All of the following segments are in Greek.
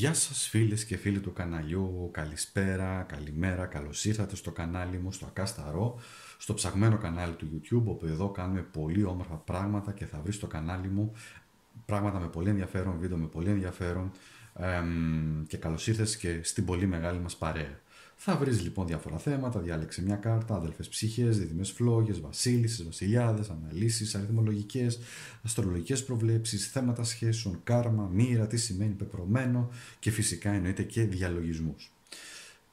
Γεια σας φίλες και φίλοι του καναλιού, καλησπέρα, καλημέρα, καλώς ήρθατε στο κανάλι μου, στο Ακάσταρο, στο ψαγμένο κανάλι του YouTube, όπου εδώ κάνουμε πολύ όμορφα πράγματα και θα βρεις στο κανάλι μου πράγματα με πολύ ενδιαφέρον, βίντεο με πολύ ενδιαφέρον και καλώς ήρθες και στην πολύ μεγάλη μας παρέα. Θα βρεις λοιπόν διάφορα θέματα, διάλεξε μια κάρτα, αδελφές ψυχές, διδυμέ φλόγες, βασίλισσες, βασιλιάδες, αναλύσεις, αριθμολογικές, αστρολογικές προβλέψεις, θέματα σχέσεων, κάρμα, μοίρα, τι σημαίνει πεπρωμένο και φυσικά εννοείται και διαλογισμούς.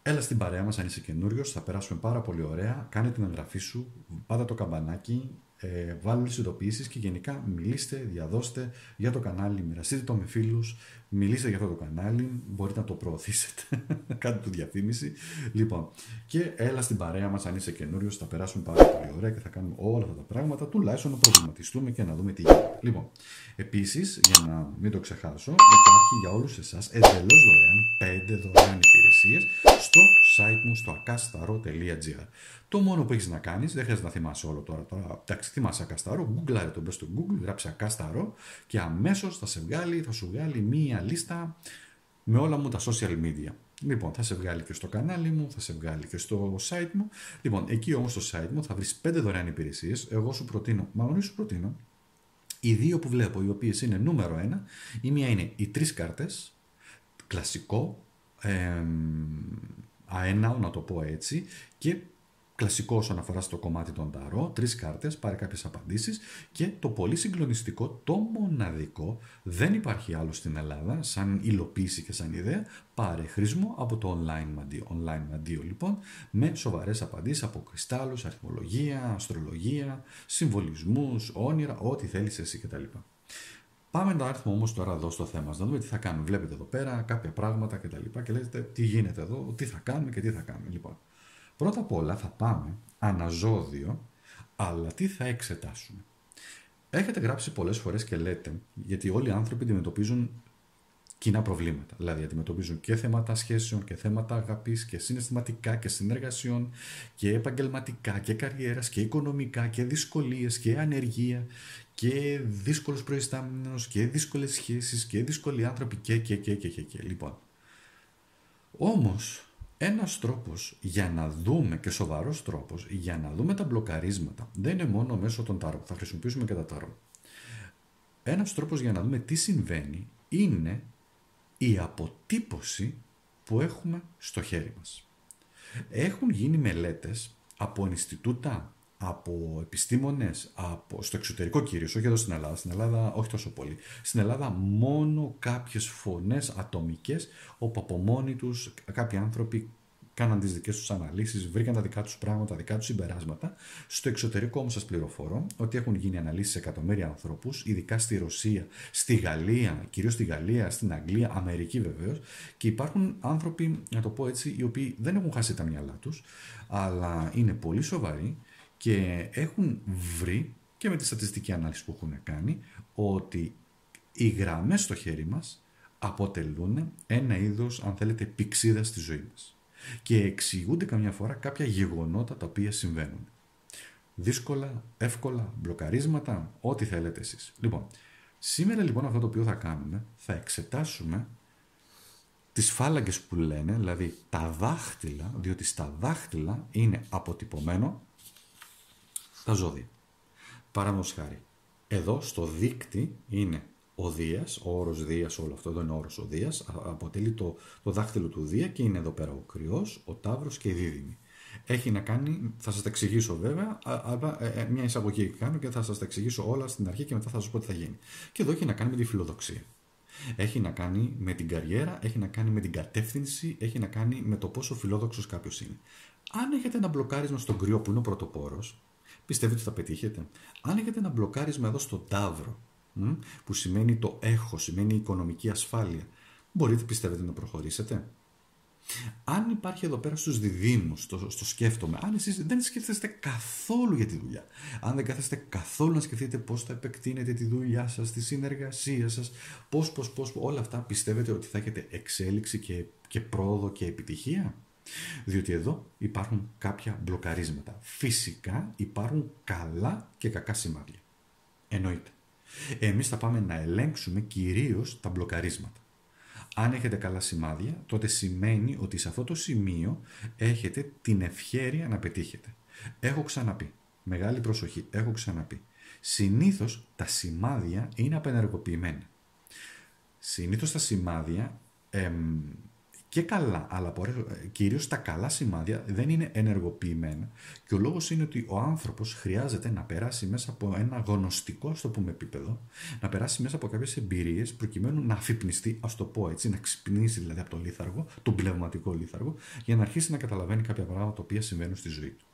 Έλα στην παρέα μας, αν είσαι καινούριος, θα περάσουμε πάρα πολύ ωραία. Κάνε την εγγραφή σου, πάτα το καμπανάκι, ε, βάλτε ειδοποιήσεις και γενικά μιλήστε, διαδώστε για το κανάλι, μοιραστείτε το με φίλους, μιλήστε για αυτό το κανάλι, μπορείτε να το προωθήσετε, κάντε του διαφήμιση. Λοιπόν, και έλα στην παρέα μας, αν είσαι καινούριος, θα περάσουμε πάρα πολύ ωραία και θα κάνουμε όλα αυτά τα πράγματα, τουλάχιστον να προβληματιστούμε και να δούμε τι γίνεται. Λοιπόν, επίσης, για να μην το ξεχάσω, υπάρχει για όλους εσάς εντελώς δωρεάν 5 δωρεάν υπηρεσίες στο site μου στο akastaro.gr. Το μόνο που έχεις να κάνεις, δεν χρειάζεται να θυμάσαι όλο τώρα. τώρα εντάξει, θυμάσαι ακασταρό, γκουγκλάρε το μπες στο Google, γράψε ακασταρό και αμέσως θα σε βγάλει, θα σου βγάλει μία λίστα με όλα μου τα social media. Λοιπόν, θα σε βγάλει και στο κανάλι μου, θα σε βγάλει και στο site μου. Λοιπόν, εκεί όμως στο site μου θα βρεις πέντε δωρεάν υπηρεσίες. Εγώ σου προτείνω, μάλλον σου προτείνω, οι δύο που βλέπω, οι οποίες είναι νούμερο ένα, η μία είναι οι τρεις κάρτες, κλασικό, ε, αέναο να το πω έτσι, και κλασικό όσον αφορά στο κομμάτι των ταρό, τρεις κάρτες, πάρε κάποιες απαντήσεις και το πολύ συγκλονιστικό, το μοναδικό, δεν υπάρχει άλλο στην Ελλάδα, σαν υλοποίηση και σαν ιδέα, πάρε χρήσιμο από το online μαντίο. Online μαντίο λοιπόν, με σοβαρές απαντήσεις από κρυστάλλους, αριθμολογία, αστρολογία, συμβολισμούς, όνειρα, ό,τι θέλεις εσύ κτλ. Πάμε να έρθουμε όμως τώρα εδώ στο θέμα, να δούμε τι θα κάνουμε. Βλέπετε εδώ πέρα κάποια πράγματα κτλ. Και, και λέτε τι γίνεται εδώ, τι θα κάνουμε και τι θα κάνουμε. Λοιπόν, Πρώτα απ' όλα θα πάμε αναζώδιο, αλλά τι θα εξετάσουμε. Έχετε γράψει πολλές φορές και λέτε, γιατί όλοι οι άνθρωποι αντιμετωπίζουν κοινά προβλήματα. Δηλαδή αντιμετωπίζουν και θέματα σχέσεων και θέματα αγαπής και συναισθηματικά και συνεργασιών και επαγγελματικά και καριέρας και οικονομικά και δυσκολίες και ανεργία και δύσκολους προϊστάμενους και δύσκολες σχέσεις και δύσκολοι άνθρωποι και και και και και. και. Λοιπόν, όμως ένας τρόπος για να δούμε και σοβαρός τρόπος για να δούμε τα μπλοκαρίσματα δεν είναι μόνο μέσω των τάρων, θα χρησιμοποιήσουμε και τα τάρων. Ένας τρόπος για να δούμε τι συμβαίνει είναι η αποτύπωση που έχουμε στο χέρι μας. Έχουν γίνει μελέτες από Ινστιτούτα από επιστήμονες από, στο εξωτερικό κυρίως, όχι εδώ στην Ελλάδα. Στην Ελλάδα όχι τόσο πολύ. Στην Ελλάδα μόνο κάποιες φωνές ατομικές, όπου από μόνοι τους κάποιοι άνθρωποι κάναν τις δικές τους αναλύσεις, βρήκαν τα δικά τους πράγματα, τα δικά τους συμπεράσματα. Στο εξωτερικό όμως σας πληροφορώ ότι έχουν γίνει αναλύσεις σε εκατομμύρια ανθρώπους, ειδικά στη Ρωσία, στη Γαλλία, κυρίως στη Γαλλία, στην Αγγλία, Αμερική βεβαίως. Και υπάρχουν άνθρωποι, να το πω έτσι, οι οποίοι δεν έχουν χάσει τα μυαλά τους, αλλά είναι πολύ σοβαροί και έχουν βρει και με τη στατιστική ανάλυση που έχουν κάνει ότι οι γραμμές στο χέρι μας αποτελούν ένα είδος, αν θέλετε, πηξίδα στη ζωή μας και εξηγούνται καμιά φορά κάποια γεγονότα τα οποία συμβαίνουν. Δύσκολα, εύκολα, μπλοκαρίσματα, ό,τι θέλετε εσείς. Λοιπόν, σήμερα λοιπόν αυτό το οποίο θα κάνουμε, θα εξετάσουμε τις φάλαγγες που λένε, δηλαδή τα δάχτυλα, διότι στα δάχτυλα είναι αποτυπωμένο τα ζώδια. Παραδείγματος χάρη, εδώ στο δίκτυ είναι ο Δίας, ο όρος Δίας, όλο αυτό εδώ είναι ο όρος ο Δίας. Αποτελεί το, το δάχτυλο του Δία και είναι εδώ πέρα ο κρυός, ο τάβρο και η δίδυμη. Έχει να κάνει, θα σας τα εξηγήσω βέβαια, αλλά ε, ε, μια εισαγωγή κάνω και θα σας τα εξηγήσω όλα στην αρχή και μετά θα σας πω τι θα γίνει. Και εδώ έχει να κάνει με τη φιλοδοξία. Έχει να κάνει με την καριέρα, έχει να κάνει με την κατεύθυνση, έχει να κάνει με το πόσο φιλόδοξος κάποιος είναι. Αν έχετε ένα μπλοκάρισμα στον κρυό που είναι ο πρωτοπόρος, πιστεύετε ότι θα πετύχετε; Αν έχετε ένα μπλοκάρισμα εδώ στο Ταύρο, που σημαίνει το έχω, σημαίνει οικονομική ασφάλεια, μπορείτε πιστεύετε να προχωρήσετε; Αν υπάρχει εδώ πέρα στους διδήμους, στο, στο σκέφτομαι, αν εσείς δεν σκέφτεστε καθόλου για τη δουλειά, αν δεν κάθεστε καθόλου να σκεφτείτε πώς θα επεκτείνετε τη δουλειά σας, τη συνεργασία σας, πώς, πώς, πώς, όλα αυτά πιστεύετε ότι θα έχετε εξέλιξη και, και πρόοδο και επιτυχία; Διότι εδώ υπάρχουν κάποια μπλοκαρίσματα. Φυσικά υπάρχουν καλά και κακά σημάδια. Εννοείται. Εμείς θα πάμε να ελέγξουμε κυρίως τα μπλοκαρίσματα. Αν έχετε καλά σημάδια, τότε σημαίνει ότι σε αυτό το σημείο έχετε την ευχέρεια να πετύχετε. Έχω ξαναπεί. Μεγάλη προσοχή. Έχω ξαναπεί. Συνήθως τα σημάδια είναι απενεργοποιημένα. Συνήθως τα σημάδια και καλά, αλλά κυρίως τα καλά σημάδια δεν είναι ενεργοποιημένα και ο λόγος είναι ότι ο άνθρωπος χρειάζεται να περάσει μέσα από ένα γνωστικό, στο πούμε επίπεδο, να περάσει μέσα από κάποιες εμπειρίες προκειμένου να αφυπνιστεί, ας το πω έτσι, να ξυπνήσει δηλαδή από το λίθαργο, τον πνευματικό λίθαργο, για να αρχίσει να καταλαβαίνει κάποια πράγματα τα οποία συμβαίνουν στη ζωή του.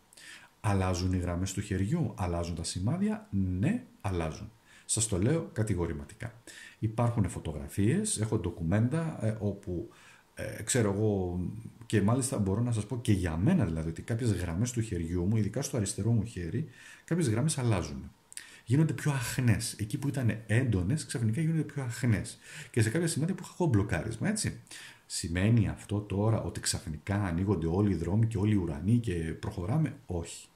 Αλλάζουν οι γραμμές του χεριού, αλλάζουν τα σημάδια, ναι, αλλάζουν. Σας το λέω κατηγορηματικά. Υπάρχουν φωτογραφίες, έχω ντοκουμέντα ε, όπου ε, ξέρω εγώ και μάλιστα μπορώ να σας πω και για μένα δηλαδή ότι κάποιες γραμμές του χεριού μου, ειδικά στο αριστερό μου χέρι, κάποιες γραμμές αλλάζουν. Γίνονται πιο αχνές. Εκεί που ήταν έντονες, ξαφνικά γίνονται πιο αχνές. Και σε κάποια σημεία που έχω μπλοκάρισμα, έτσι. Σημαίνει αυτό τώρα ότι ξαφνικά ανοίγονται όλοι οι δρόμοι και όλοι οι ουρανοί και προχωράμε; Όχι.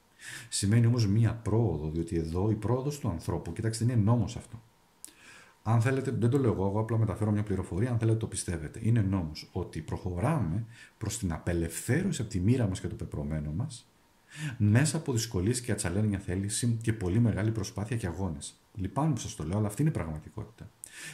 Σημαίνει όμως μία πρόοδο, διότι εδώ η πρόοδος του ανθρώπου, κοιτάξτε, είναι νόμος αυτό. Αν θέλετε, δεν το λέω εγώ, εγώ απλά μεταφέρω μια πληροφορία, αν θέλετε το πιστεύετε. Είναι νόμος ότι προχωράμε προς την απελευθέρωση από τη μοίρα μας και το πεπρωμένο μας, μέσα από δυσκολίες και ατσαλένια θέληση και πολύ μεγάλη προσπάθεια και αγώνες. Λυπάμαι που σας το λέω, αλλά αυτή είναι η πραγματικότητα.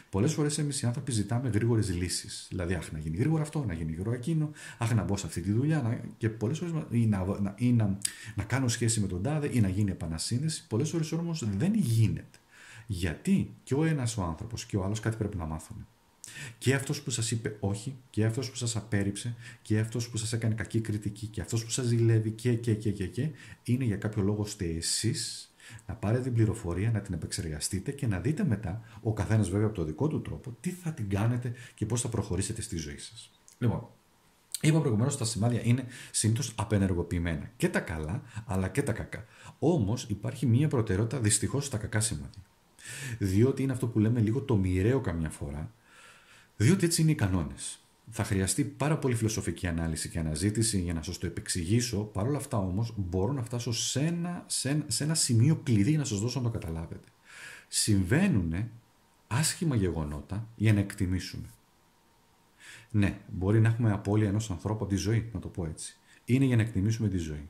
Πολλές φορές εμείς οι άνθρωποι ζητάμε γρήγορες λύσεις. Δηλαδή, αχ, να γίνει γρήγορα αυτό, να γίνει γρήγορα εκείνο, αχ, να μπω σε αυτή τη δουλειά. Να... Και πολλές φορές ή, να, να, ή να, να κάνω σχέση με τον τάδε ή να γίνει επανασύνδεση. Πολλές φορές όμως δεν γίνεται. Γιατί και ο ένας ο άνθρωπος και ο άλλος κάτι πρέπει να μάθουν. Και αυτός που σας είπε όχι, και αυτός που σας απέρριψε, και αυτός που σας έκανε κακή κριτική, και αυτός που σας ζηλεύει, και, και, και, και, και, είναι για κάποιο λόγο ώστε εσείς να πάρετε την πληροφορία, να την επεξεργαστείτε και να δείτε μετά, ο καθένας βέβαια από το δικό του τρόπο, τι θα την κάνετε και πώς θα προχωρήσετε στη ζωή σας. Λοιπόν, Είπα προηγουμένως ότι τα σημάδια είναι συνήθως απενεργοποιημένα. Και τα καλά, αλλά και τα κακά. Όμως υπάρχει μία προτεραιότητα δυστυχώς στα κακά σημάδια. Διότι είναι αυτό που λέμε λίγο το μοιραίο καμιά φορά, διότι έτσι είναι οι κανόνες. Θα χρειαστεί πάρα πολύ φιλοσοφική ανάλυση και αναζήτηση για να σας το επεξηγήσω. Παρ' όλα αυτά όμως μπορώ να φτάσω σε ένα, σε, σε ένα σημείο κλειδί για να σας δώσω να το καταλάβετε. Συμβαίνουν άσχημα γεγονότα για να εκτιμήσουμε. Ναι, μπορεί να έχουμε απώλεια ενός ανθρώπου από τη ζωή, να το πω έτσι. Είναι για να εκτιμήσουμε τη ζωή.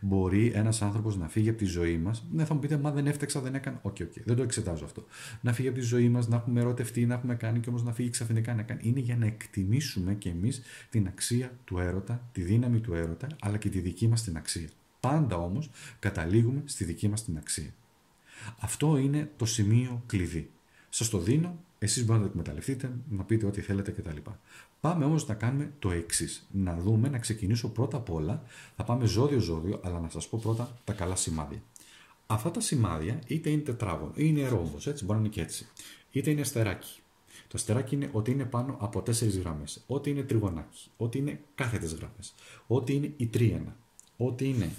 Μπορεί ένας άνθρωπος να φύγει από τη ζωή μας. Ναι, θα μου πείτε, Μα δεν έφταιξα, δεν έκανε. OK, okay, okay, δεν το εξετάζω αυτό. Να φύγει από τη ζωή μας, να έχουμε ερωτευτεί, να έχουμε κάνει και όμως να φύγει ξαφνικά να κάνει. Είναι για να εκτιμήσουμε κι εμείς την αξία του έρωτα, τη δύναμη του έρωτα, αλλά και τη δική μας την αξία. Πάντα όμως καταλήγουμε στη δική μας την αξία. Αυτό είναι το σημείο κλειδί. Σας το δίνω, εσείς μπορείτε να το εκμεταλλευτείτε, να πείτε ό,τι θέλετε κτλ. Πάμε όμως να κάνουμε το εξής. Να δούμε, να ξεκινήσω πρώτα απ' όλα, θα πάμε ζώδιο-ζώδιο, αλλά να σας πω πρώτα τα καλά σημάδια. Αυτά τα σημάδια είτε είναι τετράγωνο, ή είναι ρόμβος, έτσι, μπορεί να είναι και έτσι, είτε είναι αστεράκι. Το αστεράκι είναι ότι είναι πάνω από τέσσερις γραμμές, ότι είναι τριγωνάκι, ότι είναι κάθετες γραμμές, ότι είναι η τρίανα, ότι είναι,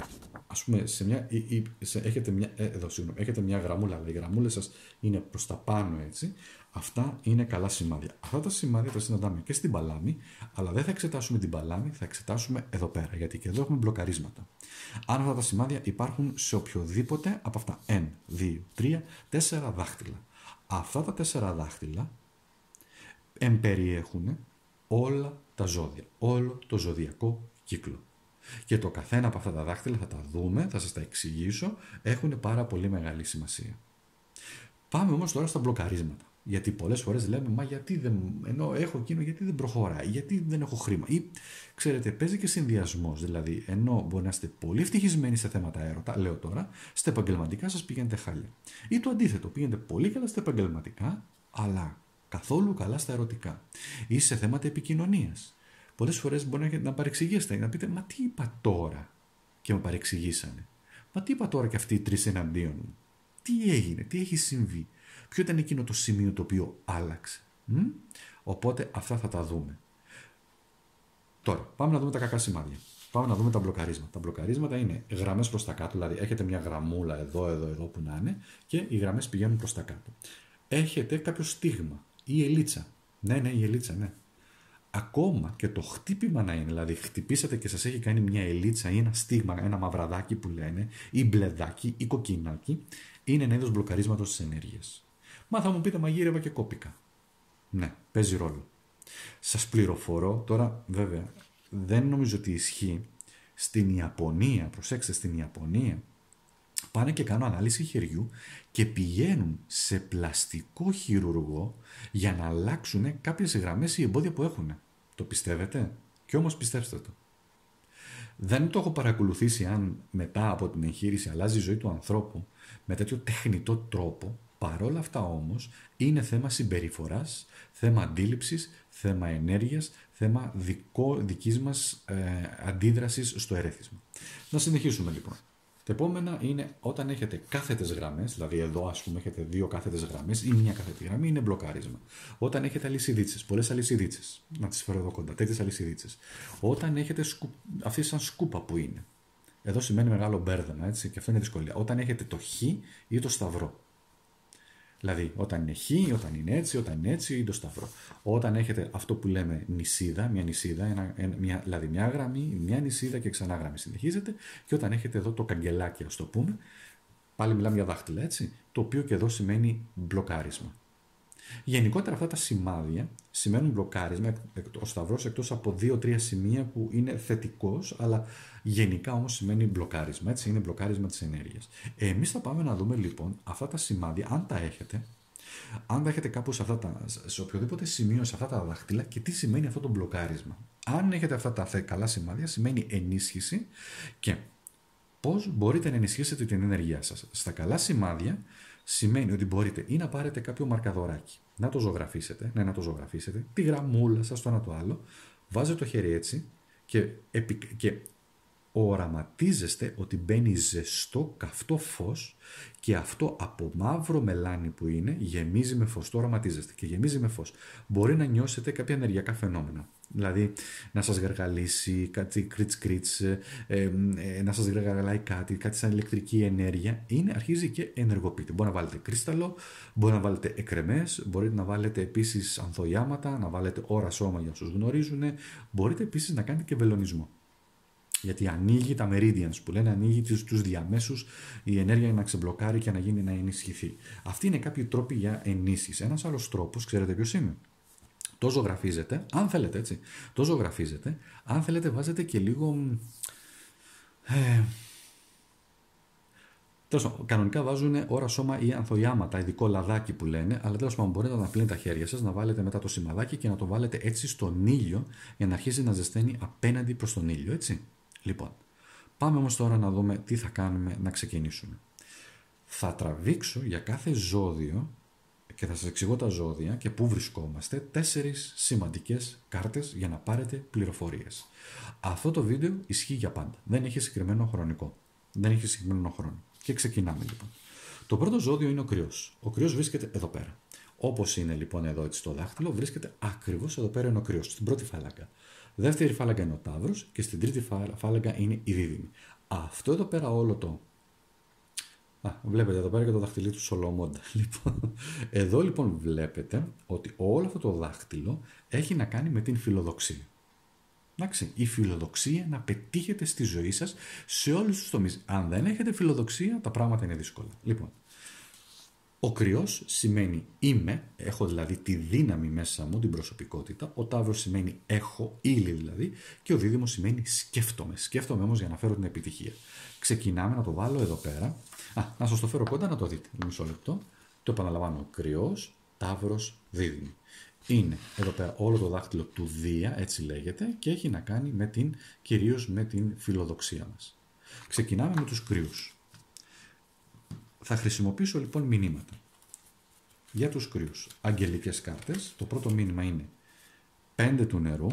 ας πούμε, σε μια, ή, σε, έχετε, μια, ε, εδώ, συγγνώμη, έχετε μια γραμμούλα, αλλά οι γραμμούλες σας είναι προς τα πάνω έτσι, Αυτά είναι καλά σημάδια. Αυτά τα σημάδια τα συναντάμε και στην παλάμη, αλλά δεν θα εξετάσουμε την παλάμη, θα εξετάσουμε εδώ πέρα, γιατί και εδώ έχουμε μπλοκαρίσματα. Αν αυτά τα σημάδια υπάρχουν σε οποιοδήποτε από αυτά, 1, 2, 3, 4 δάχτυλα. Αυτά τα 4 δάχτυλα εμπεριέχουν όλα τα ζώδια, όλο το ζωδιακό κύκλο. Και το καθένα από αυτά τα δάχτυλα θα τα δούμε, θα σας τα εξηγήσω, έχουν πάρα πολύ μεγάλη σημασία. Πάμε όμως τώρα στα μπλοκαρίσματα. Γιατί πολλές φορές λέμε, Μα γιατί δεν. ενώ έχω εκείνο, γιατί δεν προχωράει, γιατί δεν έχω χρήμα. Ή ξέρετε, παίζει και συνδυασμός. Δηλαδή, ενώ μπορεί να είστε πολύ ευτυχισμένοι σε θέματα έρωτα, λέω τώρα, στα επαγγελματικά σας πηγαίνετε χάλια. Ή το αντίθετο, πηγαίνετε πολύ καλά στα επαγγελματικά, αλλά καθόλου καλά στα ερωτικά. Ή σε θέματα επικοινωνίας. Πολλές φορές μπορεί να παρεξηγήσετε να πείτε, Μα τι είπα τώρα και με παρεξηγήσανε. Μα τι είπα τώρα και αυτοί οι τρεις εναντίον μου. Τι έγινε, τι έχει συμβεί. Ποιο ήταν εκείνο το σημείο το οποίο άλλαξε. Μ; Οπότε αυτά θα τα δούμε. Τώρα, πάμε να δούμε τα κακά σημάδια. Πάμε να δούμε τα μπλοκαρίσματα. Τα μπλοκαρίσματα είναι γραμμές προς τα κάτω, δηλαδή έχετε μια γραμμούλα εδώ, εδώ, εδώ που να είναι και οι γραμμές πηγαίνουν προς τα κάτω. Έχετε κάποιο στίγμα ή ελίτσα. Ναι, ναι, η ελίτσα, ναι. Ακόμα και το χτύπημα να είναι, δηλαδή χτυπήσατε και σας έχει κάνει μια ελίτσα ή ένα στίγμα, ένα μαυραδάκι που λένε, ή μπλεδάκι ή κοκκινάκι, είναι ένα είδος μπλοκαρίσματος της ενέργειας. Μα θα μου πείτε μαγείρευα και κόπηκα. Ναι, παίζει ρόλο. Σας πληροφορώ, τώρα βέβαια δεν νομίζω ότι ισχύει, στην Ιαπωνία, προσέξτε στην Ιαπωνία, πάνε και κάνουν ανάλυση χεριού και πηγαίνουν σε πλαστικό χειρουργό για να αλλάξουν κάποιες γραμμές ή εμπόδια που έχουν. Το πιστεύετε; Και όμως πιστέψτε το. Δεν το έχω παρακολουθήσει αν μετά από την εγχείρηση αλλάζει η ζωή του ανθρώπου με τέτοιο τεχνητό τρόπο. Παρόλα αυτά όμως είναι θέμα συμπεριφοράς, θέμα αντίληψης, θέμα ενέργειας, θέμα δικό, δικής μας ε, αντίδρασης στο ερέθισμα. Να συνεχίσουμε λοιπόν. Τα επόμενα είναι όταν έχετε κάθετες γραμμές, δηλαδή εδώ ας πούμε έχετε δύο κάθετες γραμμές ή μια κάθετη γραμμή, είναι μπλοκάρισμα. Όταν έχετε αλυσιδίτσες, πολλές αλυσιδίτσες, να τις φέρω εδώ κοντά, τέτοιες αλυσιδίτσες. Όταν έχετε σκου... αυτή σαν σκούπα που είναι. Εδώ σημαίνει μεγάλο μπέρδεμα, έτσι, και αυτό είναι δυσκολία. Όταν έχετε το χ ή το σταυρό. Δηλαδή, όταν είναι χ, όταν είναι έτσι, όταν είναι έτσι, ή το σταυρό. Όταν έχετε αυτό που λέμε νησίδα, μια νησίδα, ένα, μια, δηλαδή μια γραμμή, μια νησίδα και ξανά γραμμή συνεχίζεται. Και όταν έχετε εδώ το καγκελάκι, ας το πούμε, πάλι μιλάμε για δάχτυλα, έτσι, το οποίο και εδώ σημαίνει μπλοκάρισμα. Γενικότερα αυτά τα σημάδια σημαίνουν μπλοκάρισμα, ο σταυρός εκτός από δύο-τρία σημεία που είναι θετικός, αλλά γενικά όμως σημαίνει μπλοκάρισμα, έτσι είναι μπλοκάρισμα της ενέργειας. Εμείς θα πάμε να δούμε λοιπόν αυτά τα σημάδια, αν τα έχετε, αν τα έχετε κάπου σε, αυτά τα, σε οποιοδήποτε σημείο σε αυτά τα δάχτυλα και τι σημαίνει αυτό το μπλοκάρισμα. Αν έχετε αυτά τα καλά σημάδια σημαίνει ενίσχυση και πώς μπορείτε να ενισχύσετε την ενέργειά σας. Στα καλά σημάδια σημαίνει ότι μπορείτε ή να πάρετε κάποιο μαρκαδοράκι, να το ζωγραφίσετε, ναι, να το ζωγραφίσετε, τη γραμμούλα σας, το ένα το άλλο, βάζετε το χέρι έτσι και, και οραματίζεστε ότι μπαίνει ζεστό καυτό φως και αυτό από μαύρο μελάνι που είναι γεμίζει με φως. Το οραματίζεστε και γεμίζει με φως. Μπορεί να νιώσετε κάποια ενεργειακά φαινόμενα. Δηλαδή να σας γαργαλίσει κάτι κρίτς κρίτς, ε, ε, να σας γαργαλάει κάτι, κάτι σαν ηλεκτρική ενέργεια. Είναι, αρχίζει και ενεργοποιείται. Μπορεί να βάλετε κρίσταλο, μπορεί να βάλετε εκρεμές, μπορείτε να βάλετε επίσης ανθοϊάματα, να βάλετε ώρα σώμα για όσους γνωρίζουν. Μπορείτε επίσης να κάνετε και βελονισμό. Γιατί ανοίγει τα meridians που λένε, ανοίγει τους διαμέσους η ενέργεια να ξεμπλοκάρει και να γίνει να ενισχυθεί. Αυτοί είναι κάποιοι τρόποι για ενίσχυση. Ένας άλλος τρόπος, ξέρετε ποιος είναι; Το ζωγραφίζετε, αν θέλετε έτσι. Το ζωγραφίζετε, αν θέλετε βάζετε και λίγο. Ε, Τέλος κανονικά βάζουν ώρα σώμα ή ανθοϊάματα, ειδικό λαδάκι που λένε, αλλά τέλος πάντων μπορείτε να πλύνετε τα χέρια σας, να βάλετε μετά το σημαδάκι και να το βάλετε έτσι στον ήλιο για να αρχίσει να ζεσταίνει απέναντι προς τον ήλιο, έτσι. Λοιπόν, πάμε όμως τώρα να δούμε τι θα κάνουμε να ξεκινήσουμε. Θα τραβήξω για κάθε ζώδιο και θα σας εξηγώ τα ζώδια και πού βρισκόμαστε τέσσερις σημαντικές κάρτες για να πάρετε πληροφορίες. Αυτό το βίντεο ισχύει για πάντα. Δεν έχει συγκεκριμένο χρονικό. Δεν έχει συγκεκριμένο χρόνο. Και ξεκινάμε λοιπόν. Το πρώτο ζώδιο είναι ο κρυός. Ο κρυός βρίσκεται εδώ πέρα. Όπως είναι λοιπόν εδώ έτσι το δάχτυλο, βρίσκεται ακριβώς εδώ πέρα είναι ο κρυός, στην πρώτη φάλαγγα. Δεύτερη φάλαγγα είναι ο Ταύρος και στην τρίτη φάλαγγα είναι η Δίδυμη. Αυτό εδώ πέρα όλο το. Α, βλέπετε εδώ πέρα και το δαχτυλί του Σολομόντα. Λοιπόν, εδώ λοιπόν βλέπετε ότι όλο αυτό το δάχτυλο έχει να κάνει με την φιλοδοξία. Εντάξει, η φιλοδοξία να πετύχετε στη ζωή σας σε όλους τους τομείς. Αν δεν έχετε φιλοδοξία, τα πράγματα είναι δύσκολα. Λοιπόν, ο κρυός σημαίνει είμαι, έχω δηλαδή τη δύναμη μέσα μου, την προσωπικότητα. Ο ταύρος σημαίνει έχω, ύλη δηλαδή. Και ο δίδυμος σημαίνει σκέφτομαι. Σκέφτομαι όμως για να φέρω την επιτυχία. Ξεκινάμε να το βάλω εδώ πέρα. Α, να σας το φέρω κοντά να το δείτε. Μισό λεπτό. Το επαναλαμβάνω. Κρυός, ταύρος, δίδυμη. Είναι εδώ πέρα όλο το δάχτυλο του Δία, έτσι λέγεται, και έχει να κάνει με την, κυρίως με την φιλοδοξία μας. Ξεκινάμε με τους κρυούς. Θα χρησιμοποιήσω λοιπόν μηνύματα. Για τους κρύους, αγγελικές κάρτες, το πρώτο μήνυμα είναι 5 του νερού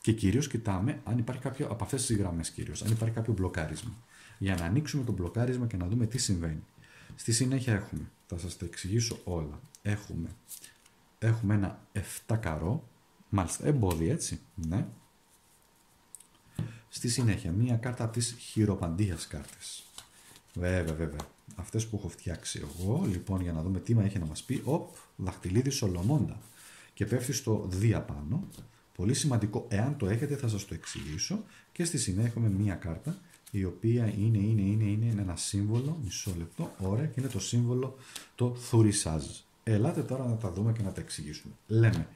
και κυρίως κοιτάμε αν υπάρχει κάποιο, από αυτές τις γραμμές κυρίως, αν υπάρχει κάποιο μπλοκάρισμα. Για να ανοίξουμε το μπλοκάρισμα και να δούμε τι συμβαίνει. Στη συνέχεια έχουμε, θα σας τα εξηγήσω όλα, έχουμε, έχουμε ένα 7 καρό, μάλιστα εμπόδια έτσι, ναι. Στη συνέχεια, μία κάρτα από τις χειροπαντίας κάρτες. Βέβαια, βέβαια αυτές που έχω φτιάξει εγώ, λοιπόν για να δούμε τι μα έχει να μας πει, οπ, δαχτυλίδι Σολομώντα και πέφτει στο διαπάνω. Πολύ σημαντικό, εάν το έχετε θα σας το εξηγήσω και στη συνέχεια έχουμε μία κάρτα η οποία είναι, είναι, είναι, είναι ένα σύμβολο, μισό λεπτό, ωραία, και είναι το σύμβολο το θουρισάζ. Ελάτε τώρα να τα δούμε και να τα εξηγήσουμε. Λέμε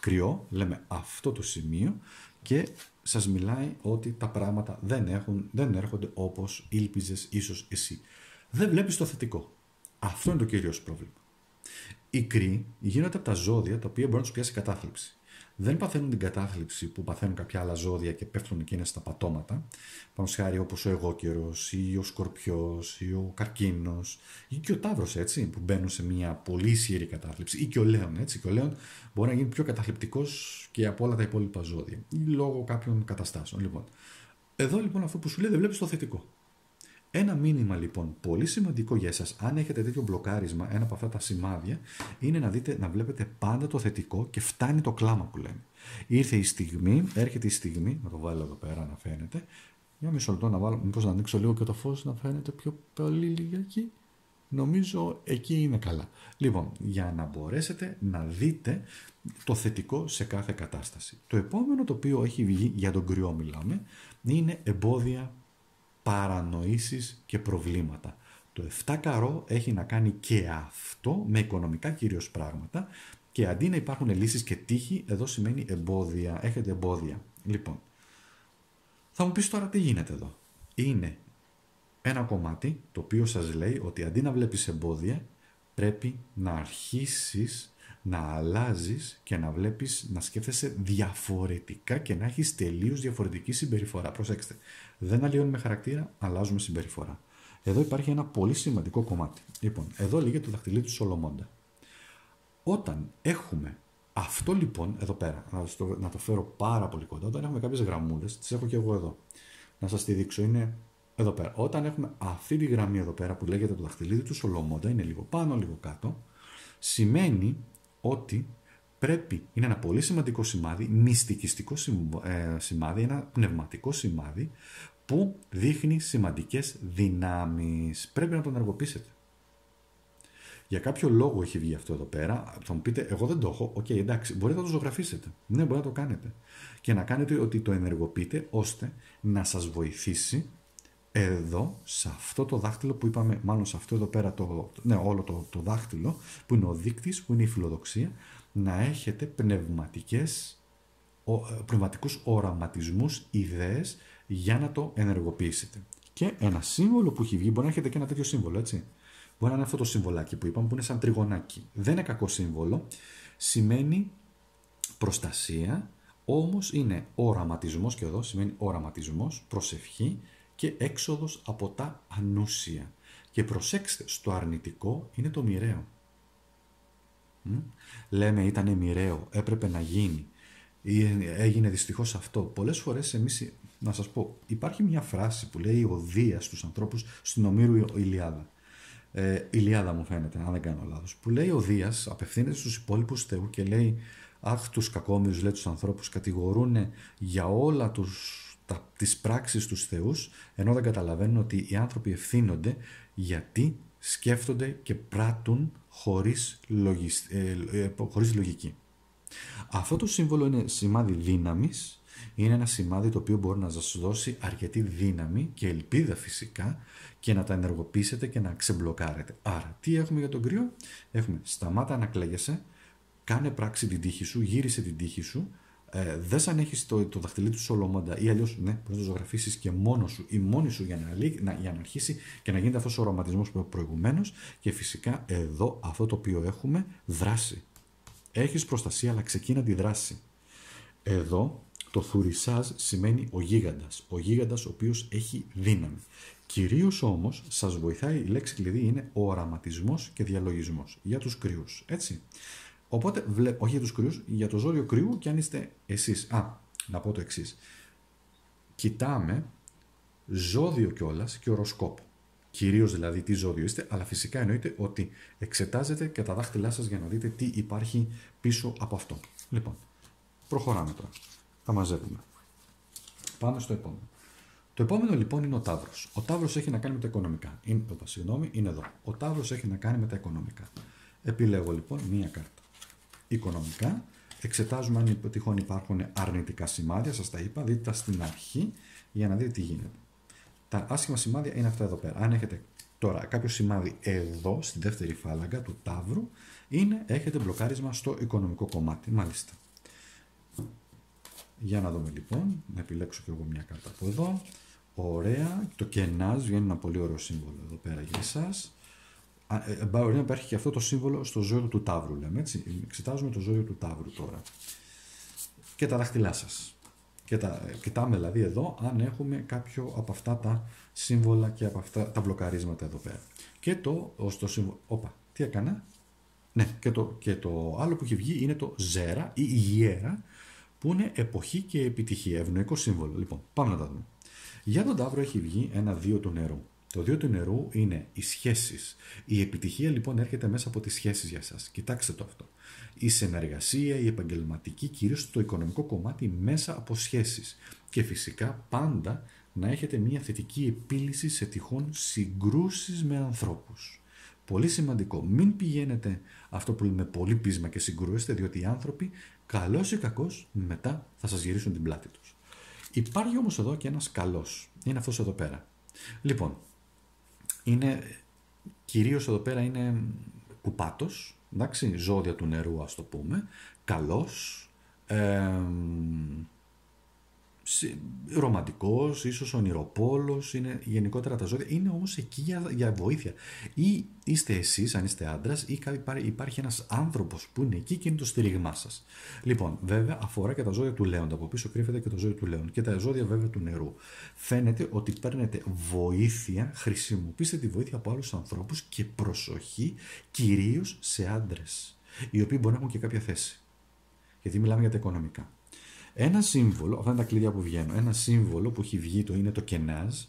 κρυό, λέμε αυτό το σημείο και σας μιλάει ότι τα πράγματα δεν, έχουν, δεν έρχονται όπως ήλπιζες ίσως εσύ. Δεν βλέπεις το θετικό. Αυτό είναι το κύριο πρόβλημα. Οι κρύοι γίνονται από τα ζώδια τα οποία μπορεί να τους πιάσει κατάθλιψη δεν παθαίνουν την κατάθλιψη που παθαίνουν κάποια άλλα ζώδια και πέφτουν εκείνες στα πατώματα. Πάνω σε χάρη όπως ο εγώκερος ή ο σκορπιός ή ο καρκίνος ή και ο τάβρος έτσι που μπαίνουν σε μια πολύ ισχυρή κατάθλιψη ή και ο λέον έτσι και ο λέον μπορεί να γίνει πιο καταθλιπτικός και από όλα τα υπόλοιπα ζώδια ή λόγω κάποιων καταστάσεων. Λοιπόν, εδώ λοιπόν αυτό που σου λέει δεν βλέπεις το θετικό. Ένα μήνυμα λοιπόν πολύ σημαντικό για εσάς, αν έχετε τέτοιο μπλοκάρισμα, ένα από αυτά τα σημάδια, είναι να, δείτε, να βλέπετε πάντα το θετικό και φτάνει το κλάμα που λέμε. Ήρθε η στιγμή, έρχεται η στιγμή, να το βάλω εδώ πέρα να φαίνεται, για μισό λεπτό να βάλω, μήπως να ανοίξω λίγο και το φως να φαίνεται πιο πολύ λιγάκι. Νομίζω εκεί είναι καλά. Λοιπόν, για να μπορέσετε να δείτε το θετικό σε κάθε κατάσταση. Το επόμενο το οποίο έχει βγει, για τον κρυό μιλάμε, είναι εμπόδια παρανοήσεις και προβλήματα. Το 7 καρό έχει να κάνει και αυτό με οικονομικά κυρίως πράγματα και αντί να υπάρχουν λύσεις και τύχη, εδώ σημαίνει εμπόδια, έχετε εμπόδια. Λοιπόν, θα μου πεις τώρα τι γίνεται εδώ. Είναι ένα κομμάτι το οποίο σας λέει ότι αντί να βλέπεις εμπόδια, πρέπει να αρχίσεις να αλλάζεις και να βλέπεις, να σκέφτεσαι διαφορετικά και να έχεις τελείως διαφορετική συμπεριφορά. Προσέξτε, δεν αλλοιώνουμε χαρακτήρα, αλλάζουμε συμπεριφορά. Εδώ υπάρχει ένα πολύ σημαντικό κομμάτι. Λοιπόν, εδώ λέγεται το δαχτυλί του Σολομώντα. Όταν έχουμε αυτό λοιπόν εδώ πέρα, να το, να το φέρω πάρα πολύ κοντά, όταν έχουμε κάποιες γραμμούλες, τις έχω και εγώ εδώ. Να σας τη δείξω, είναι εδώ πέρα. Όταν έχουμε αυτή τη γραμμή εδώ πέρα που λέγεται το δαχτυλίδι του Σολομώντα, είναι λίγο πάνω, λίγο κάτω, σημαίνει ότι πρέπει, είναι ένα πολύ σημαντικό σημάδι, μυστικιστικό ε, σημάδι, ένα πνευματικό σημάδι που δείχνει σημαντικές δυνάμεις. Πρέπει να το ενεργοποιήσετε. Για κάποιο λόγο έχει βγει αυτό εδώ πέρα. Θα μου πείτε, εγώ δεν το έχω. OK, okay, εντάξει, μπορείτε να το ζωγραφίσετε. Ναι, μπορείτε να το κάνετε. Και να κάνετε ότι το ενεργοποιείτε ώστε να σας βοηθήσει εδώ, σε αυτό το δάχτυλο που είπαμε, μάλλον σε αυτό εδώ πέρα, το, ναι, όλο το, το δάχτυλο, που είναι ο δείκτης, που είναι η φιλοδοξία, να έχετε πνευματικές, ο, πνευματικούς οραματισμούς, ιδέες, για να το ενεργοποιήσετε. Και ένα σύμβολο που έχει βγει, μπορεί να έχετε και ένα τέτοιο σύμβολο, έτσι. Μπορεί να είναι αυτό το συμβολάκι που είπαμε, που είναι σαν τριγωνάκι. Δεν είναι κακό σύμβολο, σημαίνει προστασία, όμως είναι οραματισμός και εδώ σημαίνει οραματισμός, προσευχή, και έξοδος από τα ανούσια. Και προσέξτε, στο αρνητικό είναι το μοιραίο. Λέμε ήταν μοιραίο, έπρεπε να γίνει. Ή έγινε δυστυχώς αυτό. Πολλές φορές εμείς, να σας πω, υπάρχει μια φράση που λέει ο Δίας στους ανθρώπους στην Ομήρου Ηλιάδα. Ε, Ηλιάδα μου φαίνεται, αν δεν κάνω λάθος. Που λέει ο Δίας, απευθύνεται στους υπόλοιπους θεού και λέει «Αχ, τους κακόμοιους, λέει τους ανθρώπους, κατηγορούν για όλα τους τα, τις πράξεις τους θεούς ενώ δεν καταλαβαίνουν ότι οι άνθρωποι ευθύνονται γιατί σκέφτονται και πράττουν χωρίς, ε, ε, χωρίς λογική. Αυτό το σύμβολο είναι σημάδι δύναμης, είναι ένα σημάδι το οποίο μπορεί να σας δώσει αρκετή δύναμη και ελπίδα φυσικά και να τα ενεργοποιήσετε και να ξεμπλοκάρετε. Άρα, τι έχουμε για τον κρύο; Έχουμε σταμάτα να κλαίγεσαι, κάνε πράξη την τύχη σου, γύρισε την τύχη σου, ε, δεν σαν έχεις το, το δαχτυλί του Σολομόντα ή αλλιώς ναι, μπορείς να το ζωγραφίσεις και μόνος σου ή μόνη σου για να, να, για να αρχίσει και να γίνεται αυτός ο οραματισμός που είπα προηγουμένως. Και φυσικά εδώ αυτό το οποίο έχουμε δράση. Έχεις προστασία, αλλά ξεκίνα τη δράση. Εδώ το θουρισάζ σημαίνει ο γίγαντας. Ο γίγαντας ο οποίος έχει δύναμη. Κυρίως όμως σας βοηθάει η λέξη κλειδί είναι ο οραματισμός και διαλογισμός για τους κρυούς. Έτσι. Οπότε, όχι για τους κρυούς, για το ζώδιο κρυού και αν είστε εσείς. Α, να πω το εξής. Κοιτάμε ζώδιο κιόλας και οροσκόπο. Κυρίως δηλαδή τι ζώδιο είστε, αλλά φυσικά εννοείται ότι εξετάζετε και τα δάχτυλά σας για να δείτε τι υπάρχει πίσω από αυτό. Λοιπόν, προχωράμε τώρα. Τα μαζεύουμε. Πάμε στο επόμενο. Το επόμενο λοιπόν είναι ο Ταύρος. Ο Ταύρος έχει να κάνει με τα οικονομικά. Είναι, συγγνώμη, είναι εδώ. Ο Ταύρος έχει να κάνει με τα οικονομικά. Επιλέγω λοιπόν μία κάρτα οικονομικά. Εξετάζουμε αν τυχόν υπάρχουν αρνητικά σημάδια, σας τα είπα, δείτε τα στην αρχή για να δείτε τι γίνεται. Τα άσχημα σημάδια είναι αυτά εδώ πέρα. Αν έχετε τώρα κάποιο σημάδι εδώ, στη δεύτερη φάλαγγα του τάβρου, είναι, έχετε μπλοκάρισμα στο οικονομικό κομμάτι, μάλιστα. Για να δούμε λοιπόν, να επιλέξω και εγώ μια κάρτα από εδώ. Ωραία, το κενάζ βγαίνει ένα πολύ ωραίο σύμβολο εδώ πέρα για εσάς. Ε, μπορεί να υπάρχει και αυτό το σύμβολο στο ζώδιο του Ταύρου, λέμε έτσι. Εξετάζουμε το ζώδιο του Ταύρου τώρα. Και τα δάχτυλά σας. Και τα, κοιτάμε δηλαδή εδώ αν έχουμε κάποιο από αυτά τα σύμβολα και από αυτά τα μπλοκαρίσματα εδώ πέρα. Και το, στο σύμβολο, όπα, τι έκανα, ναι, και το, και το άλλο που έχει βγει είναι το ζέρα ή γέρα, που είναι εποχή και επιτυχία, ευνοϊκό σύμβολο. Λοιπόν, πάμε να τα δούμε. Για τον Ταύρο έχει βγει ένα δύο του νερού. Το δύο του νερού είναι οι σχέσεις. Η επιτυχία λοιπόν έρχεται μέσα από τις σχέσεις για σας. Κοιτάξτε το αυτό. Η συνεργασία, η επαγγελματική, κυρίως το οικονομικό κομμάτι μέσα από σχέσεις. Και φυσικά πάντα να έχετε μια θετική επίλυση σε τυχόν συγκρούσεις με ανθρώπους. Πολύ σημαντικό. Μην πηγαίνετε αυτό που λέμε πολύ πείσμα και συγκρούεστε, διότι οι άνθρωποι, καλός ή κακός, μετά θα σας γυρίσουν την πλάτη τους. Υπάρχει όμως εδώ και ένας καλός. Είναι αυτός εδώ πέρα. Λοιπόν, είναι κυρίως εδώ πέρα είναι κουπάτος, εντάξει, ζώδια του νερού, ας το πούμε. Καλός. Ε, ρομαντικός, ίσως ονειροπόλος, είναι γενικότερα τα ζώδια, είναι όμως εκεί για, για βοήθεια. Ή είστε εσείς, αν είστε άντρας, ή υπάρχει ένας άνθρωπος που είναι εκεί και είναι το στήριγμά σας. Λοιπόν, βέβαια αφορά και τα ζώδια του Λέοντα, από πίσω κρύβεται και το ζώδιο του Λέον και τα ζώδια βέβαια του νερού. Φαίνεται ότι παίρνετε βοήθεια, χρησιμοποιήστε τη βοήθεια από άλλους ανθρώπους και προσοχή κυρίως σε άντρες, οι οποίοι μπορεί να έχουν και κάποια θέση. Γιατί μιλάμε για τα οικονομικά. Ένα σύμβολο, αυτά είναι τα κλειδιά που βγαίνουν, ένα σύμβολο που έχει βγει το είναι το κενάζ,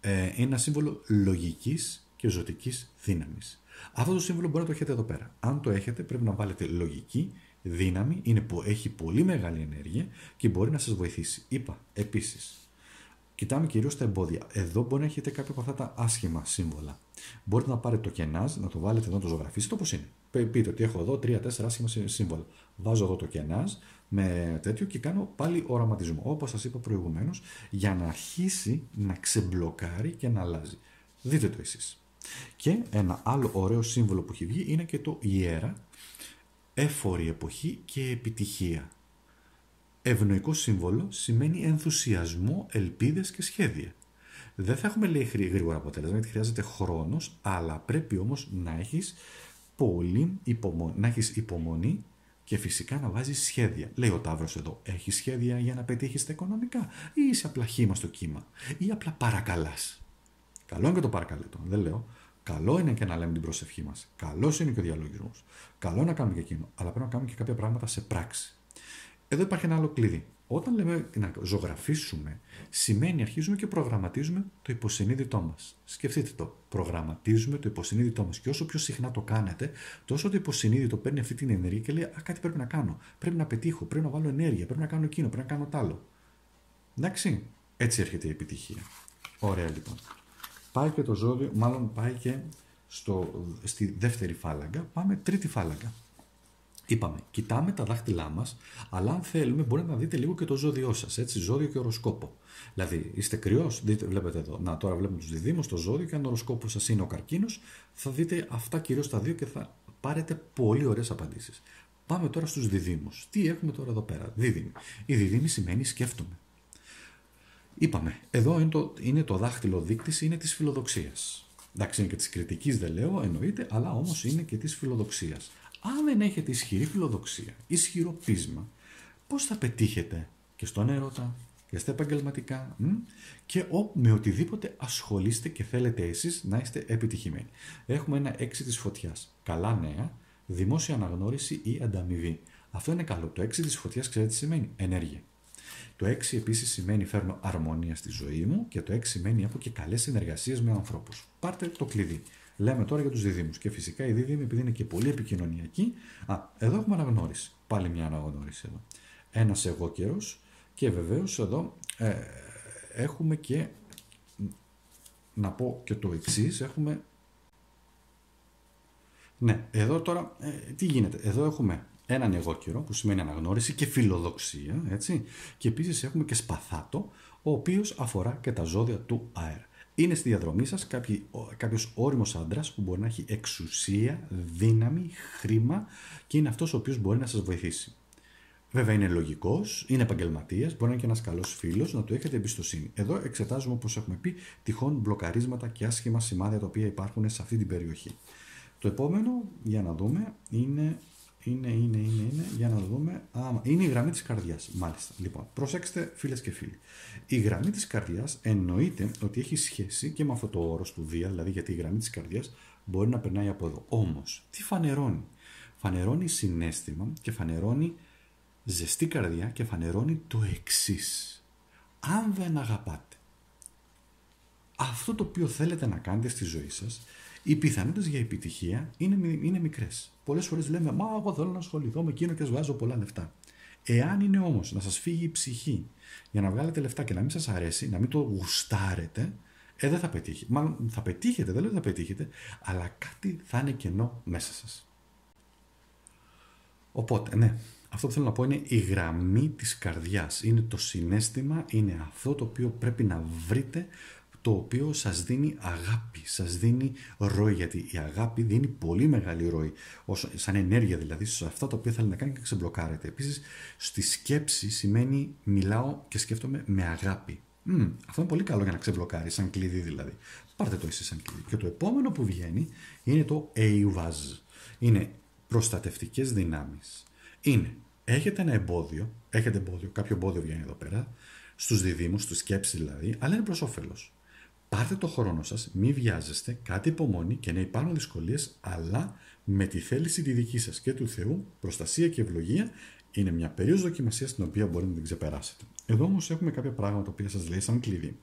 ε, ένα σύμβολο λογικής και ζωτικής δύναμης. Αυτό το σύμβολο μπορεί να το έχετε εδώ πέρα. Αν το έχετε πρέπει να βάλετε λογική, δύναμη, είναι που έχει πολύ μεγάλη ενέργεια και μπορεί να σας βοηθήσει. Είπα επίσης, κοιτάμε κυρίως τα εμπόδια. Εδώ μπορεί να έχετε κάποια από αυτά τα άσχημα σύμβολα. Μπορείτε να πάρετε το κενάζ, να το βάλετε εδώ, να το ζωγραφίσετε όπως είναι. Πείτε ότι έχω εδώ 3-4 άσχημα σύμβολα. Βάζω εδώ το κενάζ, με τέτοιο και κάνω πάλι οραματισμό, όπως σας είπα προηγουμένως, για να αρχίσει να ξεμπλοκάρει και να αλλάζει. Δείτε το εσείς. Και ένα άλλο ωραίο σύμβολο που έχει βγει είναι και το ιέρα, έφορη εποχή και επιτυχία. Ευνοϊκό σύμβολο σημαίνει ενθουσιασμό, ελπίδες και σχέδια. Δεν θα έχουμε λέει γρήγορα αποτέλεσμα γιατί χρειάζεται χρόνος, αλλά πρέπει όμως να έχεις πολύ υπομονή, να έχεις υπομονή και φυσικά να βάζεις σχέδια. Λέει ο Ταύρος εδώ, έχεις σχέδια για να πετύχεις τα οικονομικά, ή είσαι απλά χήμα στο κύμα, ή απλά παρακαλάς. Καλό είναι και το παρακαλέτο, δεν λέω. Καλό είναι και να λέμε την προσευχή μας. Καλός είναι και ο διαλογισμός. Καλό να κάνουμε και εκείνο. Αλλά πρέπει να κάνουμε και κάποια πράγματα σε πράξη. Εδώ υπάρχει ένα άλλο κλειδί. Όταν λέμε να ζωγραφίσουμε, σημαίνει αρχίζουμε και προγραμματίζουμε το υποσυνείδητό μας. Σκεφτείτε το. Προγραμματίζουμε το υποσυνείδητό μας. Και όσο πιο συχνά το κάνετε, τόσο το υποσυνείδητο παίρνει αυτή την ενέργεια και λέει: Α, κάτι πρέπει να κάνω. Πρέπει να πετύχω. Πρέπει να βάλω ενέργεια. Πρέπει να κάνω εκείνο. Πρέπει να κάνω τ' άλλο. Εντάξει. Έτσι έρχεται η επιτυχία. Ωραία λοιπόν. Πάει και το ζώδιο, μάλλον πάει και στο, στη δεύτερη φάλαγγα. Πάμε τρίτη φάλαγγα. Είπαμε, κοιτάμε τα δάχτυλά μας, αλλά αν θέλουμε μπορείτε να δείτε λίγο και το ζώδιό σας. Έτσι, ζώδιο και οροσκόπο. Δηλαδή, είστε κρυός, βλέπετε εδώ. Να, τώρα βλέπουμε τους διδήμους, το ζώδιο και αν ο οροσκόπο σας είναι ο καρκίνος, θα δείτε αυτά κυρίως τα δύο και θα πάρετε πολύ ωραίες απαντήσεις. Πάμε τώρα στους διδήμους. Τι έχουμε τώρα εδώ πέρα, δίδυμη. Η δίδυμη σημαίνει σκέφτομαι. Είπαμε, εδώ είναι το, είναι το δάχτυλο δείκτης, είναι της φιλοδοξίας. Εντάξει, είναι και της κριτικής, δεν λέω, εννοείται, αλλά όμως είναι και της φιλοδοξίας. Αν δεν έχετε ισχυρή φιλοδοξία, ισχυρό πείσμα, πώς θα πετύχετε και στον έρωτα και στα επαγγελματικά και με οτιδήποτε ασχολείστε και θέλετε εσείς να είστε επιτυχημένοι. Έχουμε ένα έξι της φωτιάς. Καλά νέα, δημόσια αναγνώριση ή ανταμοιβή. Αυτό είναι καλό. Το έξι της φωτιάς ξέρετε τι σημαίνει; Ενέργεια. Το 6 επίσης σημαίνει φέρνω αρμονία στη ζωή μου και το 6 σημαίνει έχω και καλές συνεργασίες με ανθρώπους. Πάρτε το κλειδί. Λέμε τώρα για τους διδήμου. Και φυσικά οι δίδυμοι, επειδή είναι και πολύ επικοινωνιακοί, α, εδώ έχουμε αναγνώριση. Πάλι μια αναγνώριση εδώ. Ένας εγώ καιρός και βεβαίως εδώ ε, έχουμε και να πω και το εξής, έχουμε. Ναι, εδώ τώρα ε, τι γίνεται; Εδώ έχουμε έναν εγώ καιρό που σημαίνει αναγνώριση και φιλοδοξία, έτσι. Και επίσης έχουμε και σπαθάτο, ο οποίος αφορά και τα ζώδια του αέρα είναι στη διαδρομή σας κάποιος όριμος άντρας που μπορεί να έχει εξουσία, δύναμη, χρήμα και είναι αυτός ο οποίος μπορεί να σας βοηθήσει. Βέβαια είναι λογικός, είναι επαγγελματίας, μπορεί να είναι και ένας καλός φίλος, να του έχετε εμπιστοσύνη. Εδώ εξετάζουμε, όπως έχουμε πει, τυχόν μπλοκαρίσματα και άσχημα σημάδια τα οποία υπάρχουν σε αυτή την περιοχή. Το επόμενο, για να δούμε, είναι. Είναι, είναι, είναι, είναι, για να δούμε. Α, είναι η γραμμή της καρδιάς. Μάλιστα. Λοιπόν, προσέξτε, φίλες και φίλοι. Η γραμμή της καρδιάς εννοείται ότι έχει σχέση και με αυτό το όρος του Δία, δηλαδή γιατί η γραμμή της καρδιάς μπορεί να περνάει από εδώ. Όμως, τι φανερώνει; Φανερώνει συνέστημα και φανερώνει ζεστή καρδιά και φανερώνει το εξής. Αν δεν αγαπάτε αυτό το οποίο θέλετε να κάνετε στη ζωή σας, οι πιθανότητες για επιτυχία είναι, είναι μικρές. Πολλές φορές λέμε, μα εγώ θέλω να ασχοληθώ με εκείνο και βγάζω πολλά λεφτά. Εάν είναι όμως να σας φύγει η ψυχή για να βγάλετε λεφτά και να μην σας αρέσει, να μην το γουστάρετε, ε, δεν θα πετύχει. Μάλλον θα πετύχετε, δεν λέω ότι θα πετύχετε, αλλά κάτι θα είναι κενό μέσα σας. Οπότε, ναι, αυτό που θέλω να πω είναι η γραμμή της καρδιάς. Είναι το συνέστημα, είναι αυτό το οποίο πρέπει να βρείτε το οποίο σας δίνει αγάπη, σας δίνει ροή, γιατί η αγάπη δίνει πολύ μεγάλη ροή, όσο, σαν ενέργεια δηλαδή, σε αυτά τα οποία θέλει να κάνει και ξεμπλοκάρετε. Επίσης, στη σκέψη σημαίνει μιλάω και σκέφτομαι με αγάπη. Mm, αυτό είναι πολύ καλό για να ξεμπλοκάρει, σαν κλειδί δηλαδή. Πάρτε το εσείς σαν κλειδί. Και το επόμενο που βγαίνει είναι το ΕΙΒΑΖ. Είναι προστατευτικές δυνάμεις. Είναι, έχετε ένα εμπόδιο, έχετε εμπόδιο, κάποιο εμπόδιο βγαίνει εδώ πέρα, στους διδήμους, στους σκέψεις δηλαδή, αλλά είναι προς όφελος. Πάρτε το χρόνο σας, μη βιάζεστε, κάτι υπομονή και να υπάρχουν δυσκολίες, αλλά με τη θέληση τη δική σας και του Θεού, προστασία και ευλογία, είναι μια περίοδος δοκιμασίας στην οποία μπορείτε να την ξεπεράσετε. Εδώ όμως έχουμε κάποια πράγματα που σας λέει σαν κλειδί.